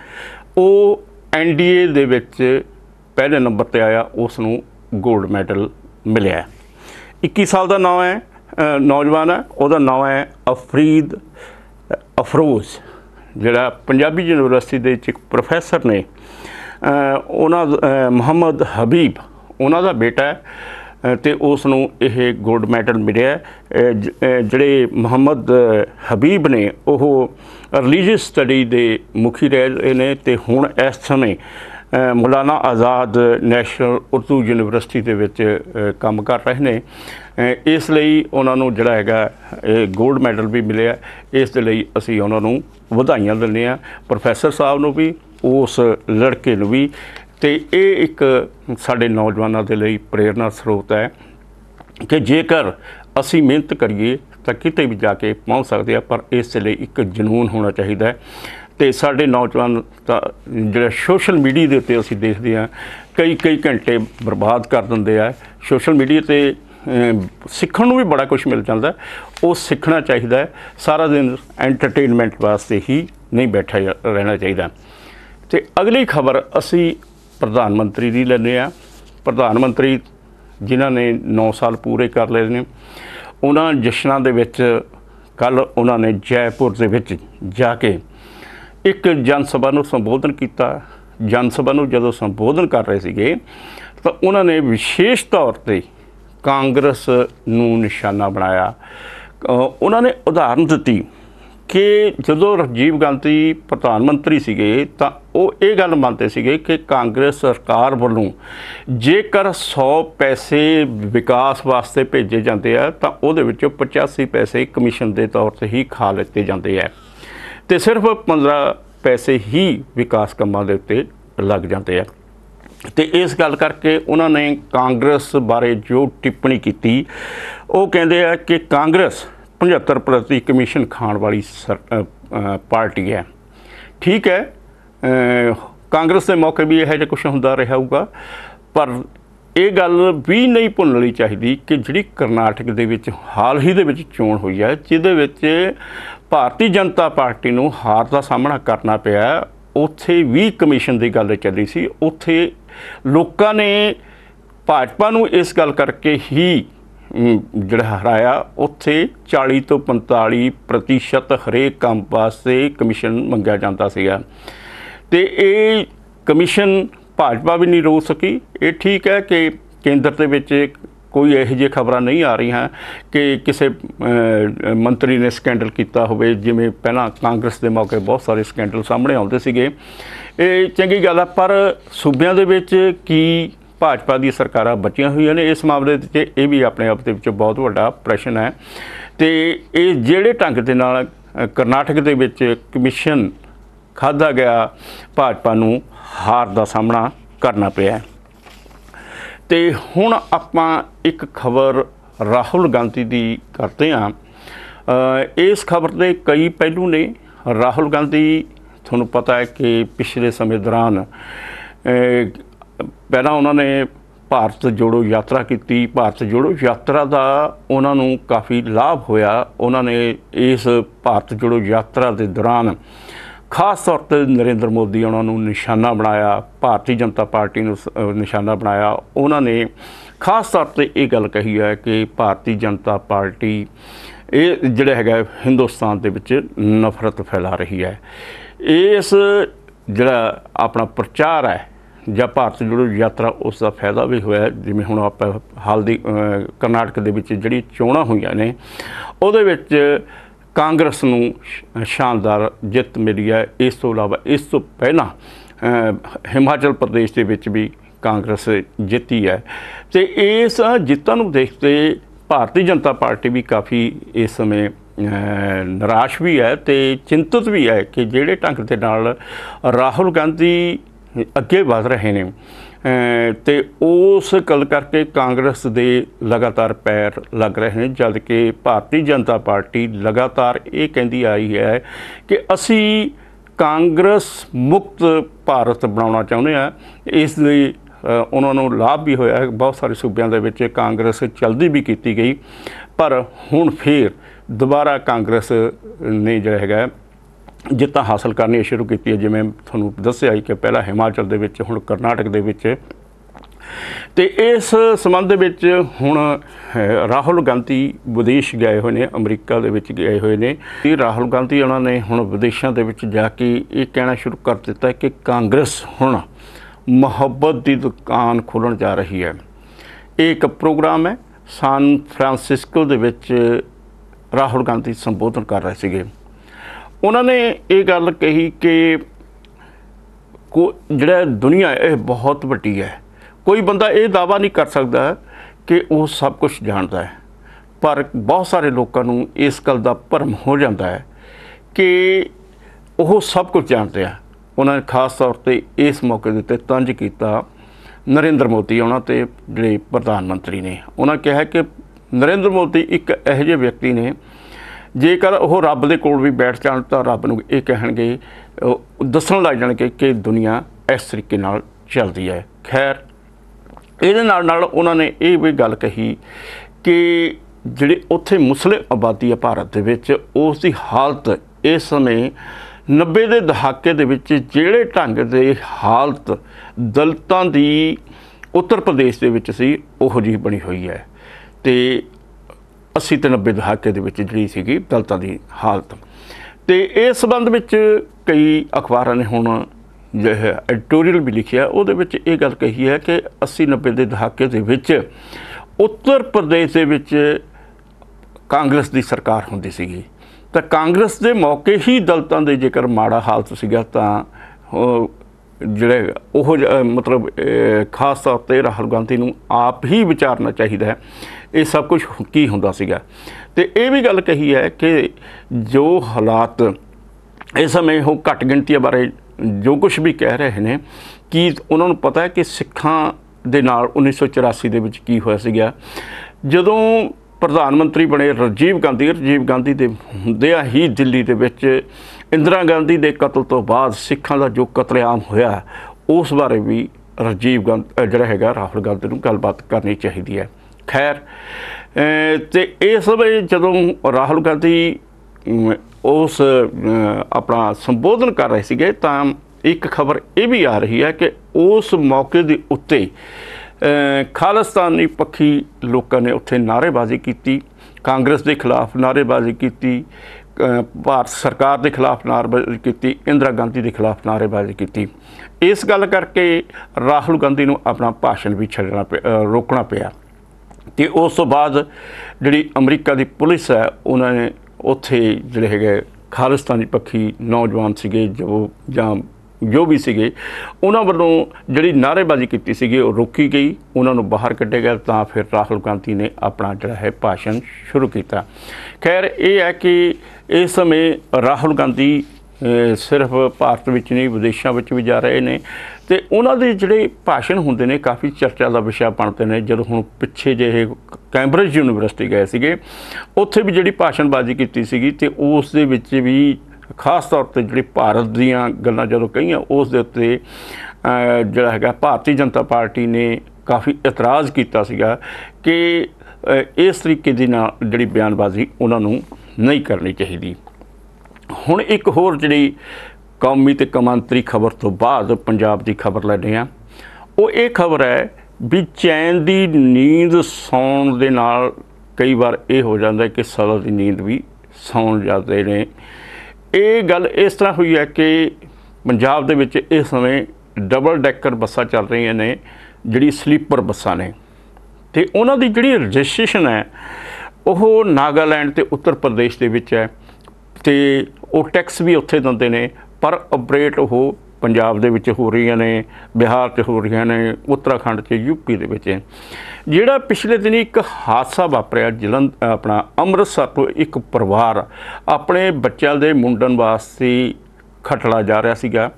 [SPEAKER 2] ਉਹ ਐਨਡੀਏ ਦੇ ਵਿੱਚ ਪਹਿਲੇ ਨੰਬਰ ਤੇ ਆਇਆ ਉਸ ਨੂੰ 골ਡ ਮੈਡਲ ਮਿਲਿਆ ਹੈ। 21 ਸਾਲ ਦਾ ਨਾਮ ਹੈ ਨੌਜਵਾਨ ਹੈ, ਉਹਦਾ ਨਾਮ ਹੈ ਅਫਰੀਦ ਅਫਰੋਜ਼, ਜਿਹੜਾ ਪੰਜਾਬੀ ਯੂਨੀਵਰਸਿਟੀ ਦੇ ਵਿੱਚ ਇੱਕ ਪ੍ਰੋਫੈਸਰ ਨੇ ਉਹਨਾਂ ਮੁਹੰਮਦ ਹਬੀਬ, ਉਹਨਾਂ ਦਾ ਬੇਟਾ ਹੈ ਤੇ ਉਸ ਨੂੰ ਇਹ 골ਡ ਮੈਡਲ ਮਿਲਿਆ ਜਿਹੜੇ ਮੁਹੰਮਦ ਹਬੀਬ ਨੇ, ਉਹ ਰਿਲੀਜੀਅਸ ਸਟੱਡੀ ਦੇ ਮੁਖੀ ਰਹੇ ਨੇ ਤੇ ਹੁਣ ਇਸ ਸਮੇਂ ਮੌਲਾਨਾ ਆਜ਼ਾਦ ਨੈਸ਼ਨਲ ਉਰਦੂ ਯੂਨੀਵਰਸਿਟੀ ਦੇ ਵਿੱਚ ਕੰਮ ਕਰ ਰਹੇ ਨੇ। ਇਸ ਲਈ ਉਹਨਾਂ ਨੂੰ ਜਿਹੜਾ ਹੈਗਾ, ਇਹ 골ਡ ਮੈਡਲ ਵੀ ਮਿਲਿਆ ਇਸ ਦੇ ਲਈ ਅਸੀਂ ਉਹਨਾਂ ਨੂੰ ਵਧਾਈਆਂ ਦਿੰਦੇ ਹਾਂ। ਪ੍ਰੋਫੈਸਰ ਸਾਹਿਬ ਨੂੰ ਵੀ ਉਸ ਲੜਕੇ ਨੂੰ ਵੀ। ਤੇ ਇਹ ਇੱਕ ਸਾਡੇ ਨੌਜਵਾਨਾਂ ਦੇ ਲਈ ਪ੍ਰੇਰਨਾ ਸਰੋਤ ਹੈ ਕਿ ਜੇਕਰ ਅਸੀਂ ਮਿਹਨਤ ਕਰੀਏ ਤਾਂ ਕਿਤੇ ਵੀ ਜਾ ਕੇ ਪਹੁੰਚ ਸਕਦੇ ਆ ਪਰ ਇਸ ਦੇ ਲਈ ਇੱਕ ਜਨੂਨ ਹੋਣਾ ਚਾਹੀਦਾ ਹੈ। ਤੇ ਸਾਡੇ ਨੌਜਵਾਨ ਤਾਂ ਜਿਹੜਾ ਸੋਸ਼ਲ ਮੀਡੀਆ ਦੇ ਉੱਤੇ ਅਸੀਂ ਦੇਖਦੇ ਆ ਕਈ ਕਈ ਘੰਟੇ ਬਰਬਾਦ ਕਰ ਦਿੰਦੇ ਆ। ਸੋਸ਼ਲ ਮੀਡੀਆ ਤੇ ਸਿੱਖਣ ਨੂੰ ਵੀ ਬੜਾ ਕੁਝ ਮਿਲ ਜਾਂਦਾ। ਉਹ ਸਿੱਖਣਾ ਚਾਹੀਦਾ ਹੈ। ਸਾਰਾ ਦਿਨ ਐਂਟਰਟੇਨਮੈਂਟ ਵਾਸਤੇ ਹੀ ਨਹੀਂ ਬੈਠਾ ਜਾ- ਰਹਿਣਾ ਚਾਹੀਦਾ। ਤੇ ਅਗਲੀ ਖਬਰ ਅਸੀਂ ਪ੍ਰਧਾਨ ਮੰਤਰੀ ਦੀ ਲੈਂਦੇ ਆ ਪ੍ਰਧਾਨ ਮੰਤਰੀ ਜਿਨ੍ਹਾਂ ਨੇ 9 ਸਾਲ ਪੂਰੇ ਕਰ ਲਏ ਨੇ, ਉਹਨਾਂ ਜਸ਼ਨਾਂ ਦੇ ਵਿੱਚ ਕੱਲ ਉਹਨਾਂ ਨੇ ਜੈਪੁਰ ਦੇ ਵਿੱਚ ਜਾ ਕੇ ਇੱਕ ਜਨ ਸਭਾ ਨੂੰ ਸੰਬੋਧਨ ਕੀਤਾ। ਜਨ ਸਭਾ ਨੂੰ ਜਦੋਂ ਸੰਬੋਧਨ ਕਰ ਰਹੇ ਸੀਗੇ, ਤਾਂ ਉਹਨਾਂ ਨੇ ਵਿਸ਼ੇਸ਼ ਤੌਰ ਤੇ ਕਾਂਗਰਸ ਨੂੰ ਨਿਸ਼ਾਨਾ ਬਣਾਇਆ। ਉਹਨਾਂ ਨੇ ਉਦਾਹਰਨ ਦਿੱਤੀ। ਕਿ ਜਦੋਂ ਰਾਜੀਵ ਗਾਂਧੀ ਪ੍ਰਧਾਨ ਮੰਤਰੀ ਸੀਗੇ, ਤਾਂ ਉਹ ਇਹ ਗੱਲ ਮੰਨਦੇ ਸੀਗੇ ਕਿ ਕਾਂਗਰਸ ਸਰਕਾਰ ਵੱਲੋਂ ਜੇਕਰ 100 ਪੈਸੇ ਵਿਕਾਸ ਵਾਸਤੇ ਭੇਜੇ ਜਾਂਦੇ ਆ, ਤਾਂ ਉਹਦੇ ਵਿੱਚੋਂ 85 ਪੈਸੇ ਕਮਿਸ਼ਨ ਦੇ ਤੌਰ ਤੇ ਹੀ ਖਾ ਲਿੱਤੇ ਜਾਂਦੇ ਆ। ਤੇ ਸਿਰਫ 15 ਪੈਸੇ ਹੀ ਵਿਕਾਸ ਕੰਮਾਂ ਦੇ ਉੱਤੇ ਲੱਗ ਜਾਂਦੇ ਆ। ਤੇ ਇਸ ਗੱਲ ਕਰਕੇ ਉਹਨਾਂ ਨੇ ਕਾਂਗਰਸ ਬਾਰੇ ਜੋ ਟਿੱਪਣੀ ਕੀਤੀ, ਉਹ ਕਹਿੰਦੇ ਆ ਕਿ ਕਾਂਗਰਸ 75 ਪ੍ਰਤੀ ਕਮਿਸ਼ਨ ਖਾਣ ਵਾਲੀ ਸਰ- ਪਾਰਟੀ ਹੈ। ਠੀਕ ਹੈ ਕਾਂਗਰਸ ਦੇ ਮੌਕੇ ਵੀ ਇਹੋ ਜਿਹਾ ਕੁਝ ਹੁੰਦਾ ਰਿਹਾ ਹੋਊਗਾ। ਪਰ ਇਹ ਗੱਲ ਵੀ ਨਹੀਂ ਭੁੱਲਣੀ ਚਾਹੀਦੀ ਕਿ ਜਿਹੜੀ ਕਰਨਾਟਕ ਦੇ ਵਿੱਚ ਹਾਲ ਹੀ ਦੇ ਵਿੱਚ ਚੋਣ ਹੋਈ ਹੈ, ਜਿਹਦੇ ਵਿੱਚ ਭਾਰਤੀ ਜਨਤਾ ਪਾਰਟੀ ਨੂੰ ਹਾਰ ਦਾ ਸਾਹਮਣਾ ਕਰਨਾ ਪਿਆ ਉੱਥੇ ਵੀ ਕਮਿਸ਼ਨ ਦੀ ਗੱਲ ਚੱਲੀ ਸੀ। ਉੱਥੇ ਲੋਕਾਂ ਨੇ ਭਾਜਪਾ ਨੂੰ ਇਸ ਗੱਲ ਕਰਕੇ ਹੀ ਜਿਹੜਾ ਹਰਾਇਆ, ਉੱਥੇ 40 ਤੋਂ 45 ਪ੍ਰਤੀਸ਼ਤ ਹਰੇਕ ਕੰਮ ਵਾਸਤੇ ਕਮਿਸ਼ਨ ਮੰਗਿਆ ਜਾਂਦਾ ਸੀਗਾ। ਤੇ ਇਹ ਕਮਿਸ਼ਨ ਭਾਜਪਾ ਵੀ ਨਹੀਂ ਰੋ ਸਕੀ। ਇਹ ਠੀਕ ਹੈ ਕਿ ਕੇਂਦਰ ਦੇ ਵਿੱਚ ਕੋਈ ਇਹੋ ਜਿਹੀ ਖਬਰਾਂ ਨਹੀਂ ਆ ਰਹੀਆਂ ਕਿ ਕਿਸੇ ਮੰਤਰੀ ਨੇ ਸਕੈਂਡਲ ਕੀਤਾ ਹੋਵੇ। ਜਿਵੇਂ ਪਹਿਲਾਂ ਕਾਂਗਰਸ ਦੇ ਮੌਕੇ ਬਹੁਤ ਸਾਰੇ ਸਕੈਂਡਲ ਸਾਹਮਣੇ ਆਉਂਦੇ ਸੀਗੇ। ਇਹ ਚੰਗੀ ਗੱਲ ਆ, ਪਰ ਸੂਬਿਆਂ ਦੇ ਵਿੱਚ ਕੀ ਭਾਜਪਾ ਦੀ ਸਰਕਾਰਾਂ ਬਚੀਆਂ ਹੋਈਆਂ ਨੇ। ਇਸ ਮਾਮਲੇ ਦੇ ਇਹ ਵੀ ਆਪਣੇ ਆਪ ਦੇ ਵਿੱਚ ਬਹੁਤ ਵੱਡਾ ਪ੍ਰਸ਼ਨ ਹੈ। ਤੇ ਇਹ ਜਿਹੜੇ ਢੰਗ ਦੇ ਨਾਲ ਕਰਨਾਟਕ ਦੇ ਵਿੱਚ ਕਮਿਸ਼ਨ ਖਾਦਾ ਗਿਆ, ਭਾਜਪਾ ਨੂੰ ਹਾਰ ਦਾ ਸਾਹਮਣਾ ਕਰਨਾ ਪਿਆ ਤੇ ਹੁਣ ਆਪਾਂ ਇੱਕ ਖਬਰ ਰਾਹੁਲ ਗਾਂਧੀ ਦੀ ਕਰਦੇ ਹਾਂ। ਇਸ ਖਬਰ ਦੇ ਕਈ ਪਹਿਲੂ ਨੇ। ਰਾਹੁਲ ਗਾਂਧੀ, ਤੁਹਾਨੂੰ ਪਤਾ ਹੈ ਕਿ ਪਿਛਲੇ ਸਮੇਂ ਦੌਰਾਨ ਪਹਿਲਾਂ ਉਹਨਾਂ ਨੇ ਭਾਰਤ ਜੋੜੋ ਯਾਤਰਾ ਕੀਤੀ। ਭਾਰਤ ਜੋੜੋ ਯਾਤਰਾ ਦਾ ਉਹਨਾਂ ਨੂੰ ਕਾਫੀ ਲਾਭ ਹੋਇਆ। ਉਹਨਾਂ ਨੇ ਇਸ ਭਾਰਤ ਜੋੜੋ ਯਾਤਰਾ ਦੇ ਦੌਰਾਨ ਖਾਸ ਤੌਰ ਤੇ ਨਰਿੰਦਰ ਮੋਦੀ ਉਹਨਾਂ ਨੂੰ ਨਿਸ਼ਾਨਾ ਬਣਾਇਆ, ਭਾਰਤੀ ਜਨਤਾ ਪਾਰਟੀ ਨੂੰ ਸ- ਨਿਸ਼ਾਨਾ ਬਣਾਇਆ। ਉਹਨਾਂ ਨੇ ਖਾਸ ਤੌਰ ਤੇ ਇਹ ਗੱਲ ਕਹੀ ਹੈ ਕਿ ਭਾਰਤੀ ਜਨਤਾ ਪਾਰਟੀ ਇਹ ਜਿਹੜਾ ਹੈਗਾ ਹਿੰਦੁਸਤਾਨ ਦੇ ਵਿੱਚ ਨਫ਼ਰਤ ਫੈਲਾ ਰਹੀ ਹੈ। ਇਸ ਜਿਹੜਾ ਆਪਣਾ ਪ੍ਰਚਾਰ ਹੈ ਜਾਂ ਭਾਰਤ ਜੋੜੋ ਯਾਤਰਾ ਉਸ ਦਾ ਫਾਇਦਾ ਵੀ ਹੋਇਆ ਜਿਵੇਂ ਹੁਣ ਆਪਾਂ ਹਾਲ ਦੀ ਕਰਨਾਟਕ ਦੇ ਵਿੱਚ ਜਿਹੜੀ ਚੋਣਾਂ ਹੋਈਆਂ ਨੇ, ਉਹਦੇ ਵਿੱਚ ਕਾਂਗਰਸ ਨੂੰ ਸ਼ਾਨਦਾਰ ਜਿੱਤ ਮਿਲੀ ਹੈ। ਇਸ ਤੋਂ ਇਲਾਵਾ ਇਸ ਤੋਂ ਪਹਿਲਾਂ ਹਿਮਾਚਲ ਪ੍ਰਦੇਸ਼ ਦੇ ਵਿੱਚ ਵੀ ਕਾਂਗਰਸ ਜਿੱਤੀ ਹੈ। ਤੇ ਇਸ ਜਿੱਤਾਂ ਨੂੰ ਦੇਖਦੇ ਭਾਰਤੀ ਜਨਤਾ ਪਾਰਟੀ ਵੀ ਕਾਫੀ ਇਸ ਸਮੇਂ ਨਿਰਾਸ਼ ਵੀ ਹੈ ਤੇ ਚਿੰਤਤ ਵੀ ਹੈ ਕਿ ਜਿਹੜੇ ਢੰਗ ਦੇ ਨਾਲ ਰਾਹੁਲ ਗਾਂਧੀ ਅੱਗੇ ਵਧ ਰਹੇ ਨੇ। ਅਹ ਤੇ ਉਸ ਗੱਲ ਕਰਕੇ ਕਾਂਗਰਸ ਦੇ ਲਗਾਤਾਰ ਪੈਰ ਲੱਗ ਰਹੇ ਨੇ ਜਦ ਕਿ ਭਾਰਤੀ ਜਨਤਾ ਪਾਰਟੀ ਲਗਾਤਾਰ ਇਹ ਕਹਿੰਦੀ ਆਈ ਹੈ ਕਿ ਅਸੀਂ ਕਾਂਗਰਸ ਮੁਕਤ ਭਾਰਤ ਬਣਾਉਣਾ ਚਾਹੁੰਦੇ ਆ ਇਸ ਲਈ ਉਹਨਾਂ ਨੂੰ ਲਾਭ ਵੀ ਹੋਇਆ ਹੈ। ਬਹੁਤ ਸਾਰੇ ਸੂਬਿਆਂ ਦੇ ਵਿੱਚ ਕਾਂਗਰਸ ਚਲਦੀ ਵੀ ਕੀਤੀ ਗਈ। ਪਰ ਹੁਣ ਫੇਰ ਦੁਬਾਰਾ ਕਾਂਗਰਸ ਨੇ ਜਿਹੜਾ ਹੈਗਾ ਜਿੱਤਾਂ ਹਾਸਲ ਕਰਨੀਆਂ ਸ਼ੁਰੂ ਕੀਤੀਆਂ। ਜਿਵੇਂ ਤੁਹਾਨੂੰ ਦੱਸਿਆ ਹੀ ਕਿ ਪਹਿਲਾਂ ਹਿਮਾਚਲ ਦੇ ਵਿੱਚ, ਹੁਣ ਕਰਨਾਟਕ ਦੇ ਵਿੱਚ। ਤੇ ਇਸ ਸੰਬੰਧ ਦੇ ਵਿੱਚ ਹੁਣ ਰਾਹੁਲ ਗਾਂਧੀ ਵਿਦੇਸ਼ ਗਏ ਹੋਏ ਨੇ, ਅਮਰੀਕਾ ਦੇ ਵਿੱਚ ਗਏ ਹੋਏ ਨੇ। ਇਹ ਰਾਹੁਲ ਗਾਂਧੀ ਉਹਨਾਂ ਨੇ ਹੁਣ ਵਿਦੇਸ਼ਾਂ ਦੇ ਵਿੱਚ ਜਾ ਕੇ ਇਹ ਕਹਿਣਾ ਸ਼ੁਰੂ ਕਰ ਦਿੱਤਾ ਕਿ ਕਾਂਗਰਸ ਹੁਣ ਮੁਹੱਬਤ ਦੀ ਦੁਕਾਨ ਖੋਲ੍ਹਣ ਜਾ ਰਹੀ ਹੈ। ਇਹ ਇੱਕ ਪ੍ਰੋਗਰਾਮ ਹੈ। ਸਾਨ ਫਰਾਂਸਿਸਕੋ ਦੇ ਵਿੱਚ ਰਾਹੁਲ ਗਾਂਧੀ ਸੰਬੋਧਨ ਕਰ ਰਹੇ ਸੀਗੇ। ਉਹਨਾਂ ਨੇ ਇਹ ਗੱਲ ਕਹੀ ਕਿ ਕੋ ਜਿਹੜਾ ਦੁਨੀਆ ਇਹ ਬਹੁਤ ਵੱਡੀ ਹੈ। ਕੋਈ ਬੰਦਾ ਇਹ ਦਾਵਾ ਨਹੀਂ ਕਰ ਸਕਦਾ ਕਿ ਉਹ ਸਭ ਕੁਝ ਜਾਣਦਾ ਹੈ। ਪਰ ਬਹੁਤ ਸਾਰੇ ਲੋਕਾਂ ਨੂੰ ਇਸ ਗੱਲ ਦਾ ਭਰਮ ਹੋ ਜਾਂਦਾ ਹੈ ਕਿ ਉਹ ਸਭ ਕੁਝ ਜਾਣਦੇ ਆ। ਉਹਨਾਂ ਨੇ ਖਾਸ ਤੌਰ ਤੇ ਇਸ ਮੌਕੇ ਦੇ ਉੱਤੇ ਤੰਜ ਕੀਤਾ ਨਰਿੰਦਰ ਮੋਦੀ, ਉਹਨਾਂ ਤੇ ਜਿਹੜੇ ਪ੍ਰਧਾਨ ਮੰਤਰੀ ਨੇ। ਉਹਨਾਂ ਕਿਹਾ ਕਿ ਨਰਿੰਦਰ ਮੋਦੀ ਇੱਕ ਇਹੋ ਜਿਹੇ ਵਿਅਕਤੀ ਨੇ ਜੇਕਰ ਉਹ ਰੱਬ ਦੇ ਕੋਲ ਵੀ ਬੈਠ ਜਾਣ ਤਾਂ ਰੱਬ ਨੂੰ ਇਹ ਕਹਿਣਗੇ ਦੱਸਣ ਲੱਗ ਜਾਣਗੇ ਕਿ ਦੁਨੀਆ ਇਸ ਤਰੀਕੇ ਨਾਲ ਚੱਲਦੀ ਹੈ। ਖੈਰ, ਇਹਦੇ ਨਾਲ ਨਾਲ ਉਹਨਾਂ ਨੇ ਇਹ ਵੀ ਗੱਲ ਕਹੀ ਕਿ ਜਿਹੜੇ ਉੱਥੇ ਮੁਸਲਿਮ ਆਬਾਦੀ ਹੈ ਭਾਰਤ ਦੇ ਵਿੱਚ, ਉਸ ਦੀ ਹਾਲਤ ਇਸ ਸਮੇਂ 90 ਦੇ ਦਹਾਕੇ ਦੇ ਵਿੱਚ ਜਿਹੜੇ ਢੰਗ ਦੇ ਹਾਲਤ ਦਲਤਾਂ ਦੀ ਉੱਤਰ ਪ੍ਰਦੇਸ਼ ਦੇ ਵਿੱਚ ਸੀ, ਉਹੋ ਜਿਹੀ ਬਣੀ ਹੋਈ ਹੈ। ਤੇ 80 ਤੇ 90 ਦਹਾਕੇ ਦੇ ਵਿੱਚ ਜਿਹੜੀ ਸੀਗੀ ਦਲਤਾਂ ਦੀ ਹਾਲਤ। ਤੇ ਇਸ ਸੰਬੰਧ ਵਿੱਚ ਕਈ ਅਖਬਾਰਾਂ ਨੇ ਹੁਣ ਜਿਹੜਾ ਐਡੀਟੋਰੀਅਲ ਵੀ ਲਿਖਿਆ। ਉਹਦੇ ਵਿੱਚ ਇਹ ਗੱਲ ਕਹੀ ਹੈ ਕਿ 80 90 ਦੇ ਦਹਾਕੇ ਦੇ ਵਿੱਚ ਉੱਤਰ ਪ੍ਰਦੇਸ਼ ਦੇ ਵਿੱਚ ਕਾਂਗਰਸ ਦੀ ਸਰਕਾਰ ਹੁੰਦੀ ਸੀਗੀ। ਤਾਂ ਕਾਂਗਰਸ ਦੇ ਮੌਕੇ ਹੀ ਦਲਤਾਂ ਦੇ ਜੇਕਰ ਮਾੜਾ ਹਾਲਤ ਸੀਗਾ ਤਾਂ ਜਿਹੜੇ ਉਹ ਜ- ਮਤਲਬ ਖਾਸ ਤੌਰ ਤੇ ਰਾਹੁਲ ਗਾਂਧੀ ਨੂੰ ਆਪ ਹੀ ਵਿਚਾਰਨਾ ਚਾਹੀਦਾ ਹੈ, ਇਹ ਸਭ ਕੁਝ ਕੀ ਹੁੰਦਾ ਸੀਗਾ। ਤੇ ਇਹ ਵੀ ਗੱਲ ਕਹੀ ਹੈ ਕਿ ਜੋ ਹਾਲਾਤ ਇਸ ਸਮੇਂ ਉਹ ਘੱਟ ਗਿਣਤੀਆਂ ਬਾਰੇ ਜੋ ਕੁਝ ਵੀ ਕਹਿ ਰਹੇ ਨੇ, ਕਿ ਉਹਨਾਂ ਨੂੰ ਪਤਾ ਹੈ ਕਿ ਸਿੱਖਾਂ ਦੇ ਨਾਲ 1984 ਦੇ ਵਿੱਚ ਕੀ ਹੋਇਆ ਸੀਗਾ? ਜਦੋਂ ਪ੍ਰਧਾਨ ਮੰਤਰੀ ਬਣੇ ਰਾਜੀਵ ਗਾਂਧੀ ਰਾਜੀਵ ਗਾਂਧੀ ਦੇ ਹੁੰਦਿਆਂ ਹੀ ਦਿੱਲੀ ਦੇ ਵਿੱਚ ਇੰਦਰਾ ਗਾਂਧੀ ਦੇ ਕਤਲ ਤੋਂ ਬਾਅਦ ਸਿੱਖਾਂ ਦਾ ਜੋ ਕਤਲੇਆਮ ਹੋਇਆ ਉਸ ਬਾਰੇ ਵੀ ਰਾਜੀਵ ਗਾਂਧੀ ਜਿਹੜਾ ਹੈਗਾ ਰਾਹੁਲ ਗਾਂਧੀ ਨੂੰ ਗੱਲਬਾਤ ਕਰਨੀ ਚਾਹੀਦੀ ਹੈ। ਖੈਰ ਅਹ ਤੇ ਇਸ ਵੇਲੇ ਜਦੋਂ ਰਾਹੁਲ ਗਾਂਧੀ ਉਸ ਆਪਣਾ ਸੰਬੋਧਨ ਕਰ ਰਹੇ ਸੀਗੇ ਤਾਂ ਇੱਕ ਖਬਰ ਇਹ ਵੀ ਆ ਰਹੀ ਹੈ ਕਿ ਉਸ ਮੌਕੇ ਦੇ ਉੱਤੇ ਅ, ਖਾਲਿਸਤਾਨੀ ਪੱਖੀ ਲੋਕਾਂ ਨੇ ਉੱਥੇ ਨਾਅਰੇਬਾਜ਼ੀ ਕੀਤੀ ਕਾਂਗਰਸ ਦੇ ਖਿਲਾਫ ਨਾਅਰੇਬਾਜ਼ੀ ਕੀਤੀ ਭਾਰਤ ਸਰਕਾਰ ਦੇ ਖਿਲਾਫ ਨਾਅਰੇਬਾਜ਼ੀ ਕੀਤੀ, ਇੰਦਰਾ ਗਾਂਧੀ ਦੇ ਖਿਲਾਫ ਨਾਅਰੇਬਾਜ਼ੀ ਕੀਤੀ। ਇਸ ਗੱਲ ਕਰਕੇ ਰਾਹੁਲ ਗਾਂਧੀ ਨੂੰ ਆਪਣਾ ਭਾਸ਼ਣ ਵੀ ਛੱਡਣਾ ਪਿਆ- ਰੋਕਣਾ ਪਿਆ। ਤੇ ਉਸ ਤੋਂ ਬਾਅਦ ਜਿਹੜੀ ਅਮਰੀਕਾ ਦੀ ਪੁਲਿਸ ਹੈ, ਉਹਨਾਂ ਨੇ ਉੱਥੇ ਜਿਹੜੇ ਹੈਗੇ ਖਾਲਿਸਤਾਨੀ ਪੱਖੀ ਨੌਜਵਾਨ ਸੀਗੇ, ਜੋ ਜਾਂ ਜੋ ਵੀ ਸੀਗੇ, ਉਹਨਾਂ ਵੱਲੋਂ ਜਿਹੜੀ ਨਾਅਰੇਬਾਜ਼ੀ ਕੀਤੀ ਸੀਗੀ, ਉਹ ਰੋਕੀ ਗਈ, ਉਹਨਾਂ ਨੂੰ ਬਾਹਰ ਕੱਢਿਆ ਗਿਆ, ਤਾਂ ਫਿਰ ਰਾਹੁਲ ਗਾਂਧੀ ਨੇ ਆਪਣਾ ਜਿਹੜਾ ਹੈ ਭਾਸ਼ਣ ਸ਼ੁਰੂ ਕੀਤਾ। ਖੈਰ, ਇਹ ਹੈ ਕਿ ਇਸ ਸਮੇਂ ਰਾਹੁਲ ਗਾਂਧੀ ਸਿਰਫ ਭਾਰਤ ਵਿੱਚ ਨਹੀਂ, ਵਿਦੇਸ਼ਾਂ ਵਿੱਚ ਵੀ ਜਾ ਰਹੇ ਨੇ ਤੇ ਉਹਨਾਂ ਦੇ ਜਿਹੜੇ ਭਾਸ਼ਣ ਹੁੰਦੇ ਨੇ, ਕਾਫੀ ਚਰਚਾ ਦਾ ਵਿਸ਼ਾ ਬਣਦੇ ਨੇ। ਜਦੋਂ ਹੁਣ ਪਿੱਛੇ ਜਿਹੇ ਕੈਂਬਰਿਜ ਯੂਨੀਵਰਸਿਟੀ ਗਏ ਸੀਗੇ, ਉੱਥੇ ਵੀ ਜਿਹੜੀ ਭਾਸ਼ਣਬਾਜ਼ੀ ਕੀਤੀ ਸੀਗੀ ਤੇ ਉਸ ਦੇ ਵਿੱਚ ਵੀ ਖਾਸ ਤੌਰ ਤੇ ਜਿਹੜੀ ਭਾਰਤ ਦੀਆਂ ਗੱਲਾਂ ਜਦੋਂ ਕਹੀਆਂ, ਉਸ ਦੇ ਉੱਤੇ ਜਿਹੜਾ ਹੈਗਾ ਭਾਰਤੀ ਜਨਤਾ ਪਾਰਟੀ ਨੇ ਕਾਫੀ ਇਤਰਾਜ਼ ਕੀਤਾ ਸੀਗਾ ਕਿ ਇਸ ਤਰੀਕੇ ਦੀ ਨਾਲ ਜਿਹੜੀ ਬਿਆਨਬਾਜ਼ੀ ਉਹਨਾਂ ਨੂੰ ਨਹੀਂ ਕਰਨੀ ਚਾਹੀਦੀ। ਹੁਣ ਇੱਕ ਹੋਰ ਜਿਹੜੀ ਕੌਮੀ ਤੇ ਕਮਾਂਤਰੀ ਖਬਰ ਤੋਂ ਬਾਅਦ ਪੰਜਾਬ ਦੀ ਖਬਰ ਲੈਣੇ ਆ ਉਹ ਇਹ ਖਬਰ ਹੈ ਵੀ ਚੈਨ ਦੀ ਨੀਂਦ ਸੌਣ ਦੇ ਨਾਲ ਕਈ ਵਾਰ ਇਹ ਹੋ ਜਾਂਦਾ ਕਿ ਸਦਾ ਦੀ ਨੀਂਦ ਵੀ ਸੌਣ ਜਾਂਦੇ ਨੇ। ਇਹ ਗੱਲ ਇਸ ਤਰ੍ਹਾਂ ਹੋਈ ਹੈ ਕਿ ਪੰਜਾਬ ਦੇ ਵਿੱਚ ਇਸ ਸਮੇਂ ਡਬਲ ਡੈਕਰ ਬੱਸਾਂ ਚੱਲ ਰਹੀਆਂ ਨੇ, ਜਿਹੜੀ ਸਲੀਪਰ ਬੱਸਾਂ ਨੇ। ਤੇ ਉਹਨਾਂ ਦੀ ਜਿਹੜੀ ਰਜਿਸਟ੍ਰੇਸ਼ਨ ਹੈ, ਉਹ ਨਾਗਾਲੈਂਡ ਤੇ ਉੱਤਰ ਪ੍ਰਦੇਸ਼ ਦੇ ਵਿੱਚ ਹੈ। ਤੇ ਉਹ ਟੈਕਸ ਵੀ ਉੱਥੇ ਦਿੰਦੇ ਨੇ, ਪਰ ਆਪਰੇਟ ਉਹ ਪੰਜਾਬ ਦੇ ਵਿੱਚ ਹੋ ਰਹੀਆਂ ਨੇ, ਬਿਹਾਰ 'ਚ ਹੋ ਰਹੀਆਂ ਨੇ, ਉੱਤਰਾਖੰਡ 'ਚ ਯੂਪੀ ਦੇ ਵਿੱਚ। ਜਿਹੜਾ ਪਿਛਲੇ ਦਿਨੀ ਇੱਕ ਹਾਦਸਾ ਵਾਪਰਿਆ ਜਲੰਧ ਆਪਣਾ ਅੰਮ੍ਰਿਤਸਰ ਤੋਂ ਇੱਕ ਪਰਿਵਾਰ ਆਪਣੇ ਬੱਚਿਆਂ ਦੇ ਮੁੰਡਨ ਵਾਸਤੇ ਖਟੜਾ ਜਾ ਰਿਹਾ ਸੀਗਾ,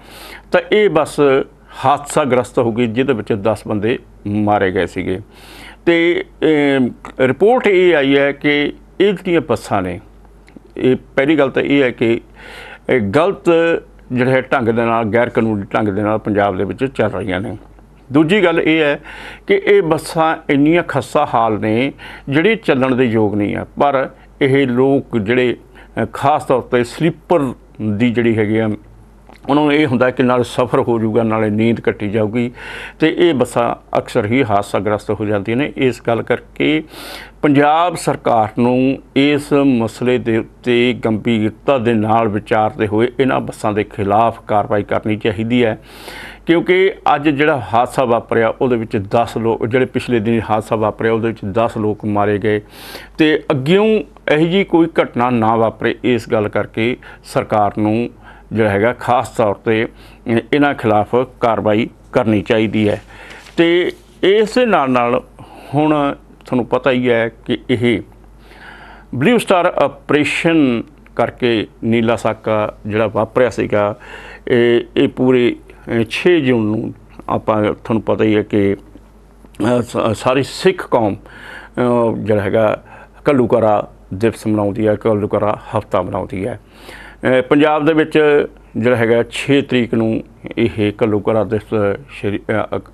[SPEAKER 2] ਤਾਂ ਇਹ ਬੱਸ ਹਾਦਸਾ ਗ੍ਰਸਤ ਹੋ ਗਈ, ਜਿਹਦੇ ਵਿੱਚ 10 ਬੰਦੇ ਮਾਰੇ ਗਏ ਸੀਗੇ। ਤੇ ਰਿਪੋਰਟ ਇਹ ਆਈ ਹੈ ਕਿ ਇਹ ਜਿਹੜੀਆਂ ਬੱਸਾਂ ਨੇ, ਇਹ ਪਹਿਲੀ ਗੱਲ ਤਾਂ ਇਹ ਹੈ ਕਿ ਗਲਤ ਜਿਹੜੇ ਢੰਗ ਦੇ ਨਾਲ, ਗੈਰ ਕਾਨੂੰਨੀ ਢੰਗ ਦੇ ਨਾਲ ਪੰਜਾਬ ਦੇ ਵਿੱਚ ਚੱਲ ਰਹੀਆਂ ਨੇ। ਦੂਜੀ ਗੱਲ ਇਹ ਹੈ ਕਿ ਇਹ ਬੱਸਾਂ ਇੰਨੀਆਂ ਖੱਸਾ ਹਾਲ ਨੇ, ਜਿਹੜੇ ਚੱਲਣ ਦੇ ਯੋਗ ਨਹੀਂ ਆ। ਪਰ ਇਹ ਲੋਕ ਜਿਹੜੇ ਖਾਸ ਤੌਰ ਤੇ ਸਲੀਪਰ ਦੀ ਜਿਹੜੀ ਹੈਗੀ ਆ ਉਹਨਾਂ ਨੂੰ ਇਹ ਹੁੰਦਾ ਕਿ ਨਾਲ ਸਫ਼ਰ ਹੋ ਜਾਊਗਾ, ਨਾਲੇ ਨੀਂਦ ਕੱਟੀ ਜਾਊਗੀ। ਤੇ ਇਹ ਬੱਸਾਂ ਅਕਸਰ ਹੀ ਹਾਦਸਾਗ੍ਰਸਤ ਹੋ ਜਾਂਦੀਆਂ ਨੇ। ਇਸ ਗੱਲ ਕਰਕੇ ਪੰਜਾਬ ਸਰਕਾਰ ਨੂੰ ਇਸ ਮਸਲੇ ਦੇ ਉੱਤੇ ਗੰਭੀਰਤਾ ਦੇ ਨਾਲ ਵਿਚਾਰਦੇ ਹੋਏ ਇਹਨਾਂ ਬੱਸਾਂ ਦੇ ਖਿਲਾਫ ਕਾਰਵਾਈ ਕਰਨੀ ਚਾਹੀਦੀ ਹੈ। ਕਿਉਂਕਿ ਅੱਜ ਜਿਹੜਾ ਹਾਦਸਾ ਵਾਪਰਿਆ, ਉਹਦੇ ਵਿੱਚ 10 ਲੋਕ, ਜਿਹੜੇ ਪਿਛਲੇ ਦਿਨ ਹਾਦਸਾ ਵਾਪਰਿਆ, ਉਹਦੇ ਵਿੱਚ 10 ਲੋਕ ਮਾਰੇ ਗਏ। ਤੇ ਅੱਗਿਓਂ ਇਹੋ ਜੀ ਕੋਈ ਘਟਨਾ ਨਾ ਵਾਪਰੇ, ਇਸ ਗੱਲ ਕਰਕੇ ਸਰਕਾਰ ਨੂੰ ਜਿਹੜਾ ਹੈਗਾ ਖਾਸ ਤੌਰ ਤੇ ਇਹਨਾਂ ਖਿਲਾਫ ਕਾਰਵਾਈ ਕਰਨੀ ਚਾਹੀਦੀ ਹੈ। ਤੇ ਇਸ ਦੇ ਨਾਲ ਨਾਲ ਹੁਣ ਤੁਹਾਨੂੰ ਪਤਾ ਹੀ ਹੈ ਕਿ ਇਹ ਬਲੂ ਸਟਾਰ ਆਪਰੇਸ਼ਨ ਕਰਕੇ ਨੀਲਾ ਸਾਕਾ ਜਿਹੜਾ ਵਾਪਰਿਆ ਸੀਗਾ ਇਹ ਇਹ ਪੂਰੇ ਅ, 6 ਜੂਨ ਨੂੰ ਆਪਾਂ ਤੁਹਾਨੂੰ ਪਤਾ ਹੀ ਹੈ ਕਿ ਸਾਰੀ ਸਿੱਖ ਕੌਮ ਜਿਹੜਾ ਹੈਗਾ ਘੱਲੂਘਾਰਾ ਦਿਵਸ ਮਨਾਉਂਦੀ ਹੈ ਘੱਲੂਘਾਰਾ ਹਫਤਾ ਮਨਾਉਂਦੀ ਹੈ। ਪੰਜਾਬ ਦੇ ਵਿੱਚ ਜਿਹੜਾ ਹੈਗਾ 6 ਤਰੀਕ ਨੂੰ ਇਹ ਘੱਲੂਘਾਰਾ ਦਿਵਸ ਸ਼੍ਰੀ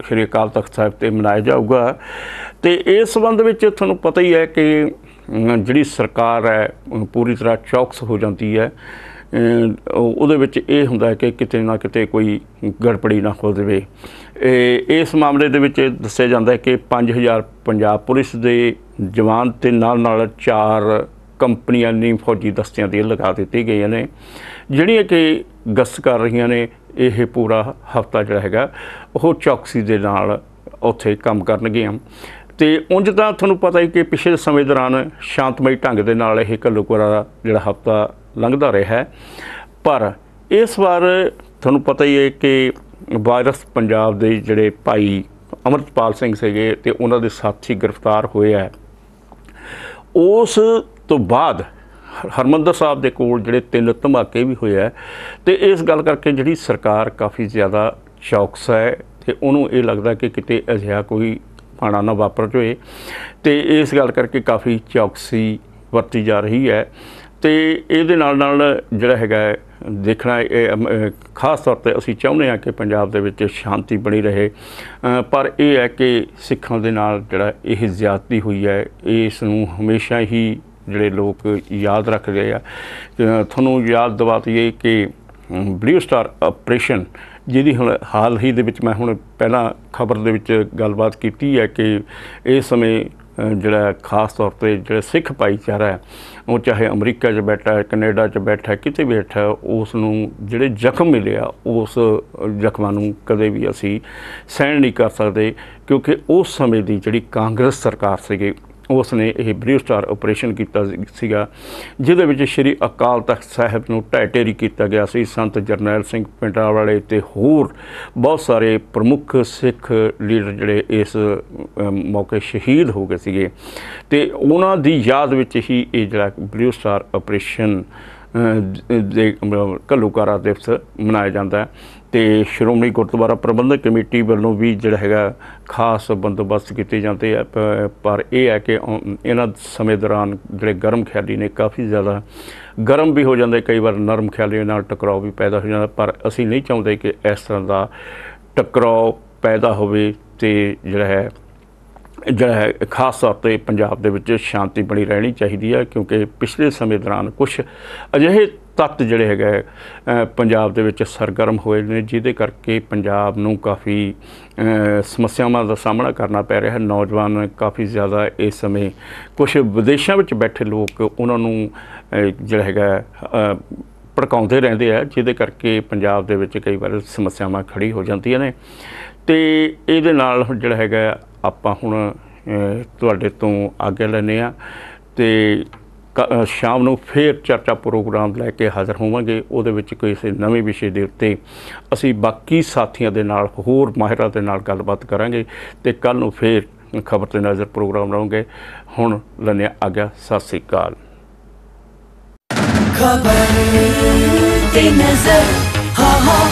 [SPEAKER 2] ਸ਼੍ਰੀ ਅਕਾਲ ਤਖਤ ਸਾਹਿਬ ਤੇ ਮਨਾਇਆ ਜਾਊਗਾ। ਤੇ ਇਸ ਸੰਬੰਧ ਵਿੱਚ ਤੁਹਾਨੂੰ ਪਤਾ ਹੀ ਹੈ ਕਿ ਜਿਹੜੀ ਸਰਕਾਰ ਹੈ ਪੂਰੀ ਤਰ੍ਹਾਂ ਚੌਕਸ ਹੋ ਜਾਂਦੀ ਹੈ। ਉਹਦੇ ਵਿੱਚ ਇਹ ਹੁੰਦਾ ਕਿ ਕਿਤੇ ਨਾ ਕਿਤੇ ਕੋਈ ਗੜਬੜੀ ਨਾ ਹੋ ਜਾਵੇ। ਇਹ, ਇਸ ਮਾਮਲੇ ਦੇ ਵਿੱਚ ਦੱਸਿਆ ਜਾਂਦਾ ਹੈ ਕਿ 5000 ਪੰਜਾਬ ਪੁਲਿਸ ਦੇ ਜਵਾਨ ਤੇ ਨਾਲ ਨਾਲ ਚਾਰ ਕੰਪਨੀਆਂ ਨੇ ਫੌਜੀ ਦਸਤਿਆਂ ਦੀਆਂ ਲਗਾ ਦਿੱਤੀ ਗਈਆਂ ਨੇ। ਜਿਹੜੀਆਂ ਕਿ ਗਸ਼ਤ ਕਰ ਰਹੀਆਂ ਨੇ, ਇਹ ਪੂਰਾ ਹਫਤਾ ਜਿਹੜਾ ਹੈਗਾ, ਉਹ ਚੌਕਸੀ ਦੇ ਨਾਲ ਉੱਥੇ ਕੰਮ ਕਰਨਗੀਆਂ ਤੇ ਉਂਝ ਤਾਂ ਤੁਹਾਨੂੰ ਪਤਾ ਹੀ ਕਿ ਪਿਛਲੇ ਸਮੇਂ ਦੌਰਾਨ ਸ਼ਾਂਤਮਈ ਢੰਗ ਦੇ ਨਾਲ ਇਹ ਘੱਲੂਘਾਰਾ ਜਿਹੜਾ ਹਫਤਾ ਲੰਘਦਾ ਰਿਹਾ। ਹੈ ਪਰ ਇਸ ਵਾਰ ਤੁਹਾਨੂੰ ਪਤਾ ਹੀ ਹੈ ਕਿ ਵਾਇਰਸ ਪੰਜਾਬ ਦੇ ਜਿਹੜੇ ਭਾਈ ਅਮਰਤਪਾਲ ਸਿੰਘ ਸੀਗੇ ਤੇ ਉਹਨਾਂ ਦੇ ਸਾਥੀ ਗ੍ਰਿਫਤਾਰ ਹੋਏ ਆ। ਉਸ ਤੋਂ ਬਾਅਦ ਹ- ਹਰਿਮੰਦਰ ਸਾਹਿਬ ਦੇ ਕੋਲ ਜਿਹੜੇ ਤਿੰਨ ਧਮਾਕੇ ਵੀ ਹੋਏ ਆ, ਤੇ ਇਸ ਗੱਲ ਕਰਕੇ ਜਿਹੜੀ ਸਰਕਾਰ ਕਾਫੀ ਜ਼ਿਆਦਾ ਚੌਕਸ ਹੈ, ਤੇ ਉਹਨੂੰ ਇਹ ਲੱਗਦਾ ਕਿ ਕਿਤੇ ਅਜਿਹਾ ਕੋਈ ਪਾਣਾ ਨਾ ਵਾਪਰ ਜਾਵੇ, ਤੇ ਇਸ ਗੱਲ ਕਰਕੇ ਕਾਫੀ ਚੌਕਸੀ ਵਰਤੀ ਜਾ ਰਹੀ ਹੈ, ਤੇ ਇਹਦੇ ਨਾਲ ਨਾਲ ਜਿਹੜਾ ਹੈਗਾ ਦੇਖਣਾ ਇਹ ਖਾਸ ਤੌਰ ਤੇ ਅਸੀਂ ਚਾਹੁੰਦੇ ਹਾਂ ਕਿ ਪੰਜਾਬ ਦੇ ਵਿੱਚ ਸ਼ਾਂਤੀ ਬਣੀ ਰਹੇ ਪਰ ਇਹ ਹੈ ਕਿ ਸਿੱਖਾਂ ਦੇ ਨਾਲ ਜਿਹੜਾ ਇਹ ਜ਼ਿਆਦਤੀ ਹੋਈ ਹੈ, ਇਸ ਨੂੰ ਹਮੇਸ਼ਾ ਹੀ ਜਿਹੜੇ ਲੋਕ ਯਾਦ ਰੱਖਦੇ ਆ। ਤੁਹਾਨੂੰ ਯਾਦ ਦਿਵਾ ਦਈਏ ਕਿ ਬਲੂ ਸਟਾਰ ਆਪਰੇਸ਼ਨ, ਜਿਹਦੀ ਹੁਣ ਹਾਲ ਹੀ ਦੇ ਵਿੱਚ ਮੈਂ ਹੁਣ ਪਹਿਲਾਂ ਖਬਰ ਦੇ ਵਿੱਚ ਗੱਲਬਾਤ ਕੀਤੀ ਹੈ ਕਿ ਇਸ ਸਮੇਂ ਜਿਹੜਾ ਖਾਸ ਤੌਰ ਤੇ ਜਿਹੜਾ ਸਿੱਖ ਭਾਈਚਾਰਾ ਹੈ, ਉਹ ਚਾਹੇ ਅਮਰੀਕਾ 'ਚ ਬੈਠਾ ਹੈ, ਕੈਨੇਡਾ 'ਚ ਬੈਠਾ ਹੈ, ਕਿਤੇ ਵੀ ਬੈਠਾ ਉਸ ਨੂੰ ਜਿਹੜੇ ਜ਼ਖਮ ਮਿਲਿਆ ਉਸ ਜ਼ਖਮਾਂ ਨੂੰ ਕਦੇ ਵੀ ਅਸੀਂ ਸਹਿਣ ਨਹੀਂ ਕਰ ਸਕਦੇ, ਕਿਉਂਕਿ ਉਸ ਸਮੇਂ ਦੀ ਜਿਹੜੀ ਕਾਂਗਰਸ ਸਰਕਾਰ ਸੀਗੀ ਉਸ ਨੇ ਇਹ ਬਲੂ ਸਟਾਰ ਆਪਰੇਸ਼ਨ ਕੀਤਾ ਸੀਗਾ, ਜਿਹਦੇ ਵਿੱਚ ਸ਼੍ਰੀ ਅਕਾਲ ਤਖਤ ਸਾਹਿਬ ਨੂੰ ਢਹਿ ਕੀਤਾ ਗਿਆ ਸੀ। ਸੰਤ ਜਰਨੈਲ ਸਿੰਘ ਪਿੰਡਰਾ ਵਾਲੇ ਤੇ ਹੋਰ ਬਹੁਤ ਸਾਰੇ ਪ੍ਰਮੁੱਖ ਸਿੱਖ ਲੀਡਰ ਜਿਹੜੇ ਇਸ ਮੌਕੇ ਸ਼ਹੀਦ ਹੋ ਗਏ ਸੀਗੇ। ਤੇ ਉਹਨਾਂ ਦੀ ਯਾਦ ਵਿੱਚ ਹੀ ਇਹ ਜਿਹੜਾ ਬਲੂ ਸਟਾਰ ਆਪਰੇਸ਼ਨ ਦੇ ਘੱਲੂਕਾਰਾ ਦਿਵਸ ਮਨਾਇਆ ਜਾਂਦਾ ਹੈ। ਤੇ ਸ਼੍ਰੋਮਣੀ ਗੁਰਦੁਆਰਾ ਪ੍ਰਬੰਧਕ ਕਮੇਟੀ ਵੱਲੋਂ ਵੀ ਜਿਹੜਾ ਹੈਗਾ ਖਾਸ ਬੰਦੋਬਸਤ ਕੀਤੇ ਜਾਂਦੇ ਆ। ਪ- ਪਰ ਇਹ ਹੈ ਕਿ ਇਹਨਾਂ ਸਮੇਂ ਦੌਰਾਨ ਜਿਹੜੇ ਗਰਮ ਖਿਆਲੀ ਨੇ ਕਾਫੀ ਜ਼ਿਆਦਾ ਗਰਮ ਵੀ ਹੋ ਜਾਂਦੇ, ਕਈ ਵਾਰ ਨਰਮ ਖਿਆਲੀ ਨਾਲ ਟਕਰਾਅ ਵੀ ਪੈਦਾ ਹੋ ਜਾਂਦਾ, ਪਰ ਅਸੀਂ ਨਹੀਂ ਚਾਹੁੰਦੇ ਕਿ ਇਸ ਤਰ੍ਹਾਂ ਦਾ ਟਕਰਾਅ ਪੈਦਾ ਹੋਵੇ ਤੇ ਜਿਹੜਾ ਹੈ ਜਿਹੜਾ ਹੈ ਖਾਸ ਤੌਰ ਤੇ ਪੰਜਾਬ ਦੇ ਵਿੱਚ ਸ਼ਾਂਤੀ ਬਣੀ ਰਹਿਣੀ ਚਾਹੀਦੀ ਹੈ ਕਿਉਂਕਿ ਪਿਛਲੇ ਸਮੇਂ ਦੌਰਾਨ ਕੁਝ ਅਜਿਹੇ ਤੱਤ ਜਿਹੜੇ ਹੈਗੇ ਪੰਜਾਬ ਦੇ ਵਿੱਚ ਸਰਗਰਮ ਹੋਏ ਨੇ, ਜਿਹਦੇ ਕਰਕੇ ਪੰਜਾਬ ਨੂੰ ਕਾਫੀ ਸਮੱਸਿਆਵਾਂ ਦਾ ਸਾਹਮਣਾ ਕਰਨਾ ਪੈ ਰਿਹਾ ਹੈ। ਨੌਜਵਾਨ ਕਾਫੀ ਜ਼ਿਆਦਾ ਇਸ ਸਮੇਂ ਕੁਝ ਵਿਦੇਸ਼ਾਂ ਵਿੱਚ ਬੈਠੇ ਲੋਕ ਉਹਨਾਂ ਨੂੰ ਜਿਹੜਾ ਹੈਗਾ ਭੜਕਾਉਂਦੇ ਰਹਿੰਦੇ ਆ, ਜਿਹਦੇ ਕਰਕੇ ਪੰਜਾਬ ਦੇ ਵਿੱਚ ਕਈ ਵਾਰ ਸਮੱਸਿਆਵਾਂ ਖੜੀ ਹੋ ਜਾਂਦੀਆਂ ਨੇ। ਤੇ ਇਹਦੇ ਨਾਲ ਜਿਹੜਾ ਹੈਗਾ, ਆਪਾਂ ਹੁਣ ਤੁਹਾਡੇ ਤੋਂ ਆਗਿਆ ਲੈਂਦੇ ਆ ਤੇ ਸ਼ਾਮ ਨੂੰ ਫੇਰ ਚਰਚਾ ਪ੍ਰੋਗਰਾਮ ਲੈ ਕੇ ਹਾਜ਼ਰ ਹੋਵਾਂਗੇ। ਉਹਦੇ ਵਿੱਚ ਕਿਸੇ ਨਵੇਂ ਵਿਸ਼ੇ ਦੇ ਉੱਤੇ ਅਸੀਂ ਬਾਕੀ ਸਾਥੀਆਂ ਦੇ ਨਾਲ, ਹੋਰ ਮਾਹਿਰਾਂ ਦੇ ਨਾਲ ਗੱਲਬਾਤ ਕਰਾਂਗੇ ਤੇ ਕੱਲ ਨੂੰ ਫੇਰ ਖਬਰ ਤੇ ਨਜ਼ਰ ਪ੍ਰੋਗਰਾਮ ਲਾਉਂਗੇ। ਹੁਣ ਲੈਣੇ ਆ ਗਿਆ। ਸਤਿ ਸ੍ਰੀ ਅਕਾਲ।
[SPEAKER 1] ਖਬਰ ਤੇ ਨਜ਼ਰ ਹਾਂ ਹਾਂ